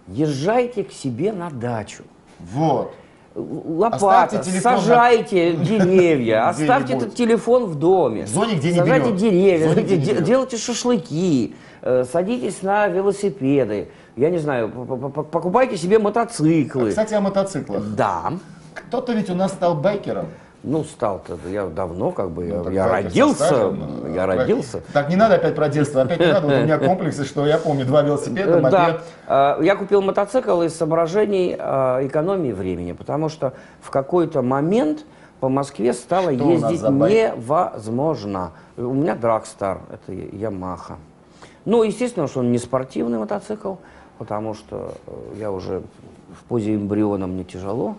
Speaker 2: Езжайте к себе на дачу.
Speaker 1: вот,
Speaker 2: Лопата,
Speaker 1: телефон на-
Speaker 2: сажайте <laughs> деревья, оставьте этот телефон в доме.
Speaker 1: В зоне, где не
Speaker 2: Сажайте
Speaker 1: берет.
Speaker 2: деревья,
Speaker 1: В зоне, где не
Speaker 2: де-
Speaker 1: берет.
Speaker 2: делайте шашлыки, э, садитесь на велосипеды. Я не знаю, покупайте себе мотоциклы.
Speaker 1: Кстати, о мотоциклах.
Speaker 2: Да.
Speaker 1: Кто-то ведь у нас стал байкером.
Speaker 2: Ну, стал-то я давно, как бы, я,
Speaker 1: Ну,
Speaker 2: я
Speaker 1: со
Speaker 2: родился,
Speaker 1: ну,
Speaker 2: я
Speaker 1: так.
Speaker 2: родился.
Speaker 1: Так, не надо опять про детство, опять не надо, вот у меня комплексы, что я помню, два велосипеда,
Speaker 2: Э,
Speaker 1: мопед.
Speaker 2: Да, Э, я купил мотоцикл из соображений э, экономии времени, потому что в какой-то момент по Москве стало
Speaker 1: Что
Speaker 2: ездить невозможно. У меня Драгстар, это Ямаха. Ну, естественно, что он не спортивный мотоцикл, потому что э, я уже в позе эмбриона мне тяжело.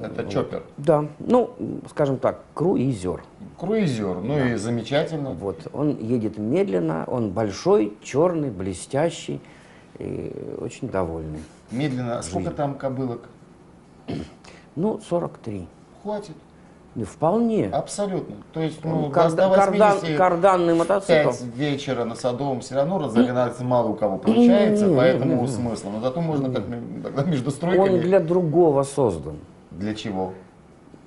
Speaker 1: Это чоппер.
Speaker 2: Да, ну, скажем так, круизер.
Speaker 1: Круизер, ну и замечательно.
Speaker 2: Вот, он едет медленно, он большой, черный, блестящий и очень довольный.
Speaker 1: Медленно. Сколько там кобылок?
Speaker 2: Ну, 43.
Speaker 1: Хватит.
Speaker 2: Ну, Вполне.
Speaker 1: Абсолютно. То есть, ну, до
Speaker 2: Карда-
Speaker 1: 180
Speaker 2: кардан- карданный мотоцикл.
Speaker 1: 5 вечера на Садовом все равно разогнаться мало у кого получается, поэтому смысла. Но зато можно как тогда между стройками.
Speaker 2: Он для другого создан.
Speaker 1: Для чего?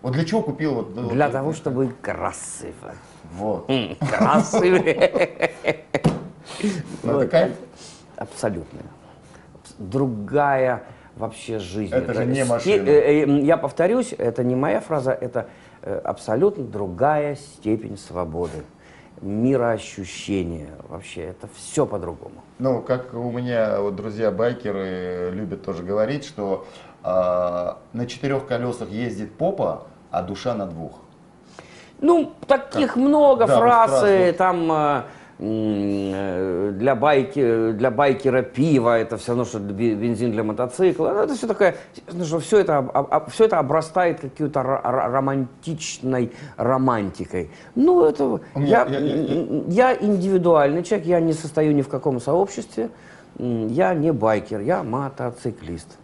Speaker 1: Вот для чего купил вот? вот-
Speaker 2: Для
Speaker 1: вот-
Speaker 2: того, чтобы красиво.
Speaker 1: Вот.
Speaker 2: Красиво.
Speaker 1: Ну, это кайф.
Speaker 2: Абсолютно. Другая вообще жизнь.
Speaker 1: Это же не машина.
Speaker 2: э, э, Я повторюсь, это не моя фраза, это абсолютно другая степень свободы, мироощущения. Вообще, это все по-другому.
Speaker 1: Ну, как у меня вот друзья-байкеры любят тоже говорить, что а, на четырех колесах ездит попа, а душа на двух.
Speaker 2: Ну, таких много
Speaker 1: Да, вот
Speaker 2: фраз,
Speaker 1: фраз,
Speaker 2: э,
Speaker 1: вот.
Speaker 2: там э, э, для, байки, для байкера пиво, это все равно, что бе- бензин для мотоцикла. Ну, Это все такое, ну, что все это, об- все это обрастает какой-то ро- ро- романтичной романтикой. Ну, это... Я,
Speaker 1: я- я-
Speaker 2: м, я индивидуальный человек, я не состою ни в каком сообществе, я не байкер, я мотоциклист.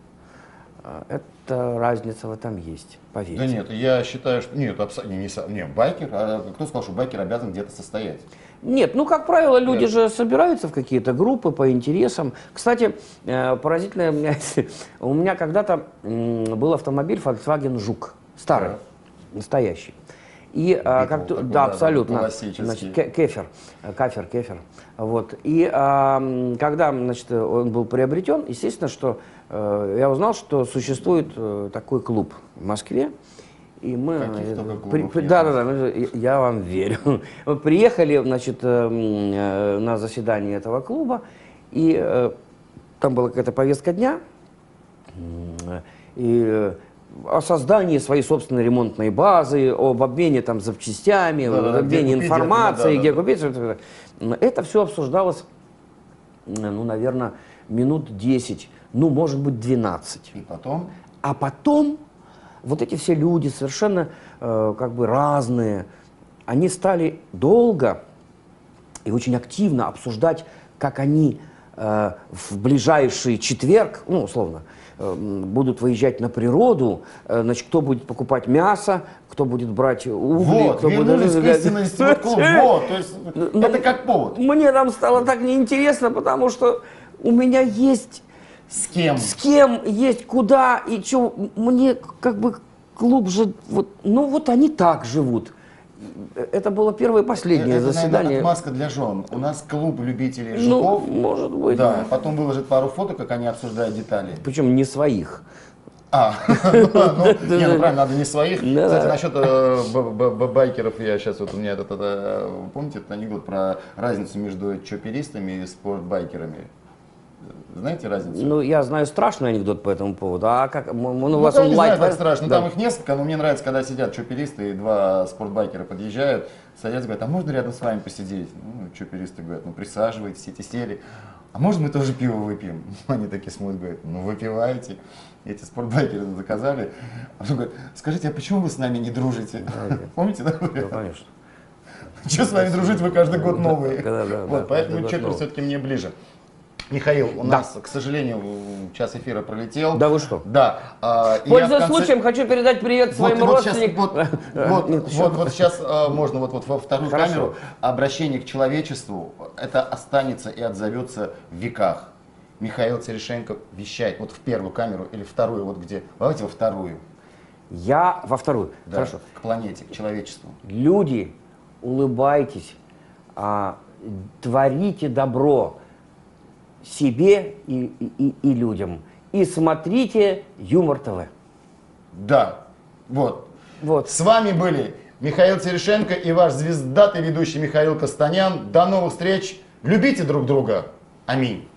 Speaker 2: А, Это разница в этом есть, поверьте.
Speaker 1: Да нет, я считаю, что нет, абсолютно не, со- не байкер. а кто сказал, что байкер обязан где-то состоять?
Speaker 2: Нет, ну, как правило, люди же собираются в какие-то группы по интересам. Кстати, э, поразительно, у меня, <laughs> у меня когда-то был автомобиль Volkswagen Жук, старый, настоящий. И а, как
Speaker 1: такой, да,
Speaker 2: абсолютно, значит, ке- кефер, э, кафер, кефер, вот. И а, когда, значит, он был приобретен, естественно, что э, я узнал, что существует э, такой клуб в Москве, и мы,
Speaker 1: клубов
Speaker 2: при- да, да, да, мы- я вам верю. <laughs> Мы приехали, значит, э, э, на заседание этого клуба, и э, там была какая-то повестка дня, и э, о создании своей собственной ремонтной базы, об обмене там запчастями,
Speaker 1: Да, да,
Speaker 2: об
Speaker 1: да,
Speaker 2: обмене
Speaker 1: где купить,
Speaker 2: информацией,
Speaker 1: да,
Speaker 2: где
Speaker 1: да, да.
Speaker 2: купить. всё это. Все обсуждалось, ну, наверное, минут 10, ну, может быть, 12.
Speaker 1: И потом,
Speaker 2: А потом вот эти все люди, совершенно э, как бы разные, они стали долго и очень активно обсуждать, как они э, в ближайший четверг, ну, условно, э, будут выезжать на природу, э, значит, кто будет покупать мясо, кто будет брать угли,
Speaker 1: вот,
Speaker 2: кто
Speaker 1: вернулись
Speaker 2: будет...
Speaker 1: к истинности вот. Вот, то есть,
Speaker 2: Ну,
Speaker 1: это как повод.
Speaker 2: Мне там стало так неинтересно, потому что у меня есть
Speaker 1: С кем?
Speaker 2: с кем есть куда и что. Мне как бы клуб же, вот, ну вот они так живут. Это было первое и последнее
Speaker 1: это,
Speaker 2: заседание.
Speaker 1: отмазка для жен. У нас клуб любителей
Speaker 2: ну,
Speaker 1: жуков.
Speaker 2: может быть.
Speaker 1: Да, потом выложит пару фото, как они обсуждают детали.
Speaker 2: Причем не своих.
Speaker 1: А, <laughs> ну, ну, <laughs> не, ну правильно, надо не своих. Кстати, насчет э, байкеров, я сейчас вот у меня этот, это, помните этот анекдот про разницу между чоперистами и спортбайкерами? Знаете разницу?
Speaker 2: Ну, я знаю страшный анекдот по этому поводу. А как м, ну, у
Speaker 1: Ну,
Speaker 2: вас
Speaker 1: да,
Speaker 2: он лайт-
Speaker 1: знаю, страшно.
Speaker 2: Да.
Speaker 1: Там их несколько, но мне нравится, когда сидят чоперисты и два спортбайкера подъезжают, садятся, говорят, а можно рядом с вами посидеть? Ну, чоперисты говорят, ну присаживайтесь, эти сели. а может мы тоже пиво выпьем? <laughs> Они такие смотрят, говорят, ну выпивайте. Эти спортбайкеры заказали. А потом говорят, скажите, а почему вы с нами не дружите? <laughs> Помните, да?
Speaker 2: Ну, конечно.
Speaker 1: Что с вами дружить, вы каждый год новые.
Speaker 2: Да, да, да,
Speaker 1: Вот, поэтому
Speaker 2: новый.
Speaker 1: все-таки мне ближе. Михаил, у
Speaker 2: Да.
Speaker 1: нас, к сожалению, час эфира пролетел.
Speaker 2: Да вы что?
Speaker 1: Да. а,
Speaker 2: Пользуясь
Speaker 1: конце-
Speaker 2: случаем, хочу передать привет своим
Speaker 1: вот, вот, щас,
Speaker 2: родственникам.
Speaker 1: вот, <laughs> вот,
Speaker 2: Нет,
Speaker 1: вот, вот сейчас а, можно вот, вот во вторую
Speaker 2: Хорошо.
Speaker 1: камеру обращение к человечеству. Это останется и отзовется в веках. Михаил Терешенко вещает вот в первую камеру или вторую, вот где. Давайте во вторую.
Speaker 2: Я во вторую.
Speaker 1: Да,
Speaker 2: Хорошо.
Speaker 1: К планете, к человечеству.
Speaker 2: Люди, улыбайтесь, а, творите добро себе и, и- и- людям. И смотрите Юмор ТВ.
Speaker 1: Да. Вот.
Speaker 2: Вот.
Speaker 1: С вами были Михаил Терешенко и ваш звездатый ведущий Михаил Костанян. До новых встреч. Любите друг друга. Аминь.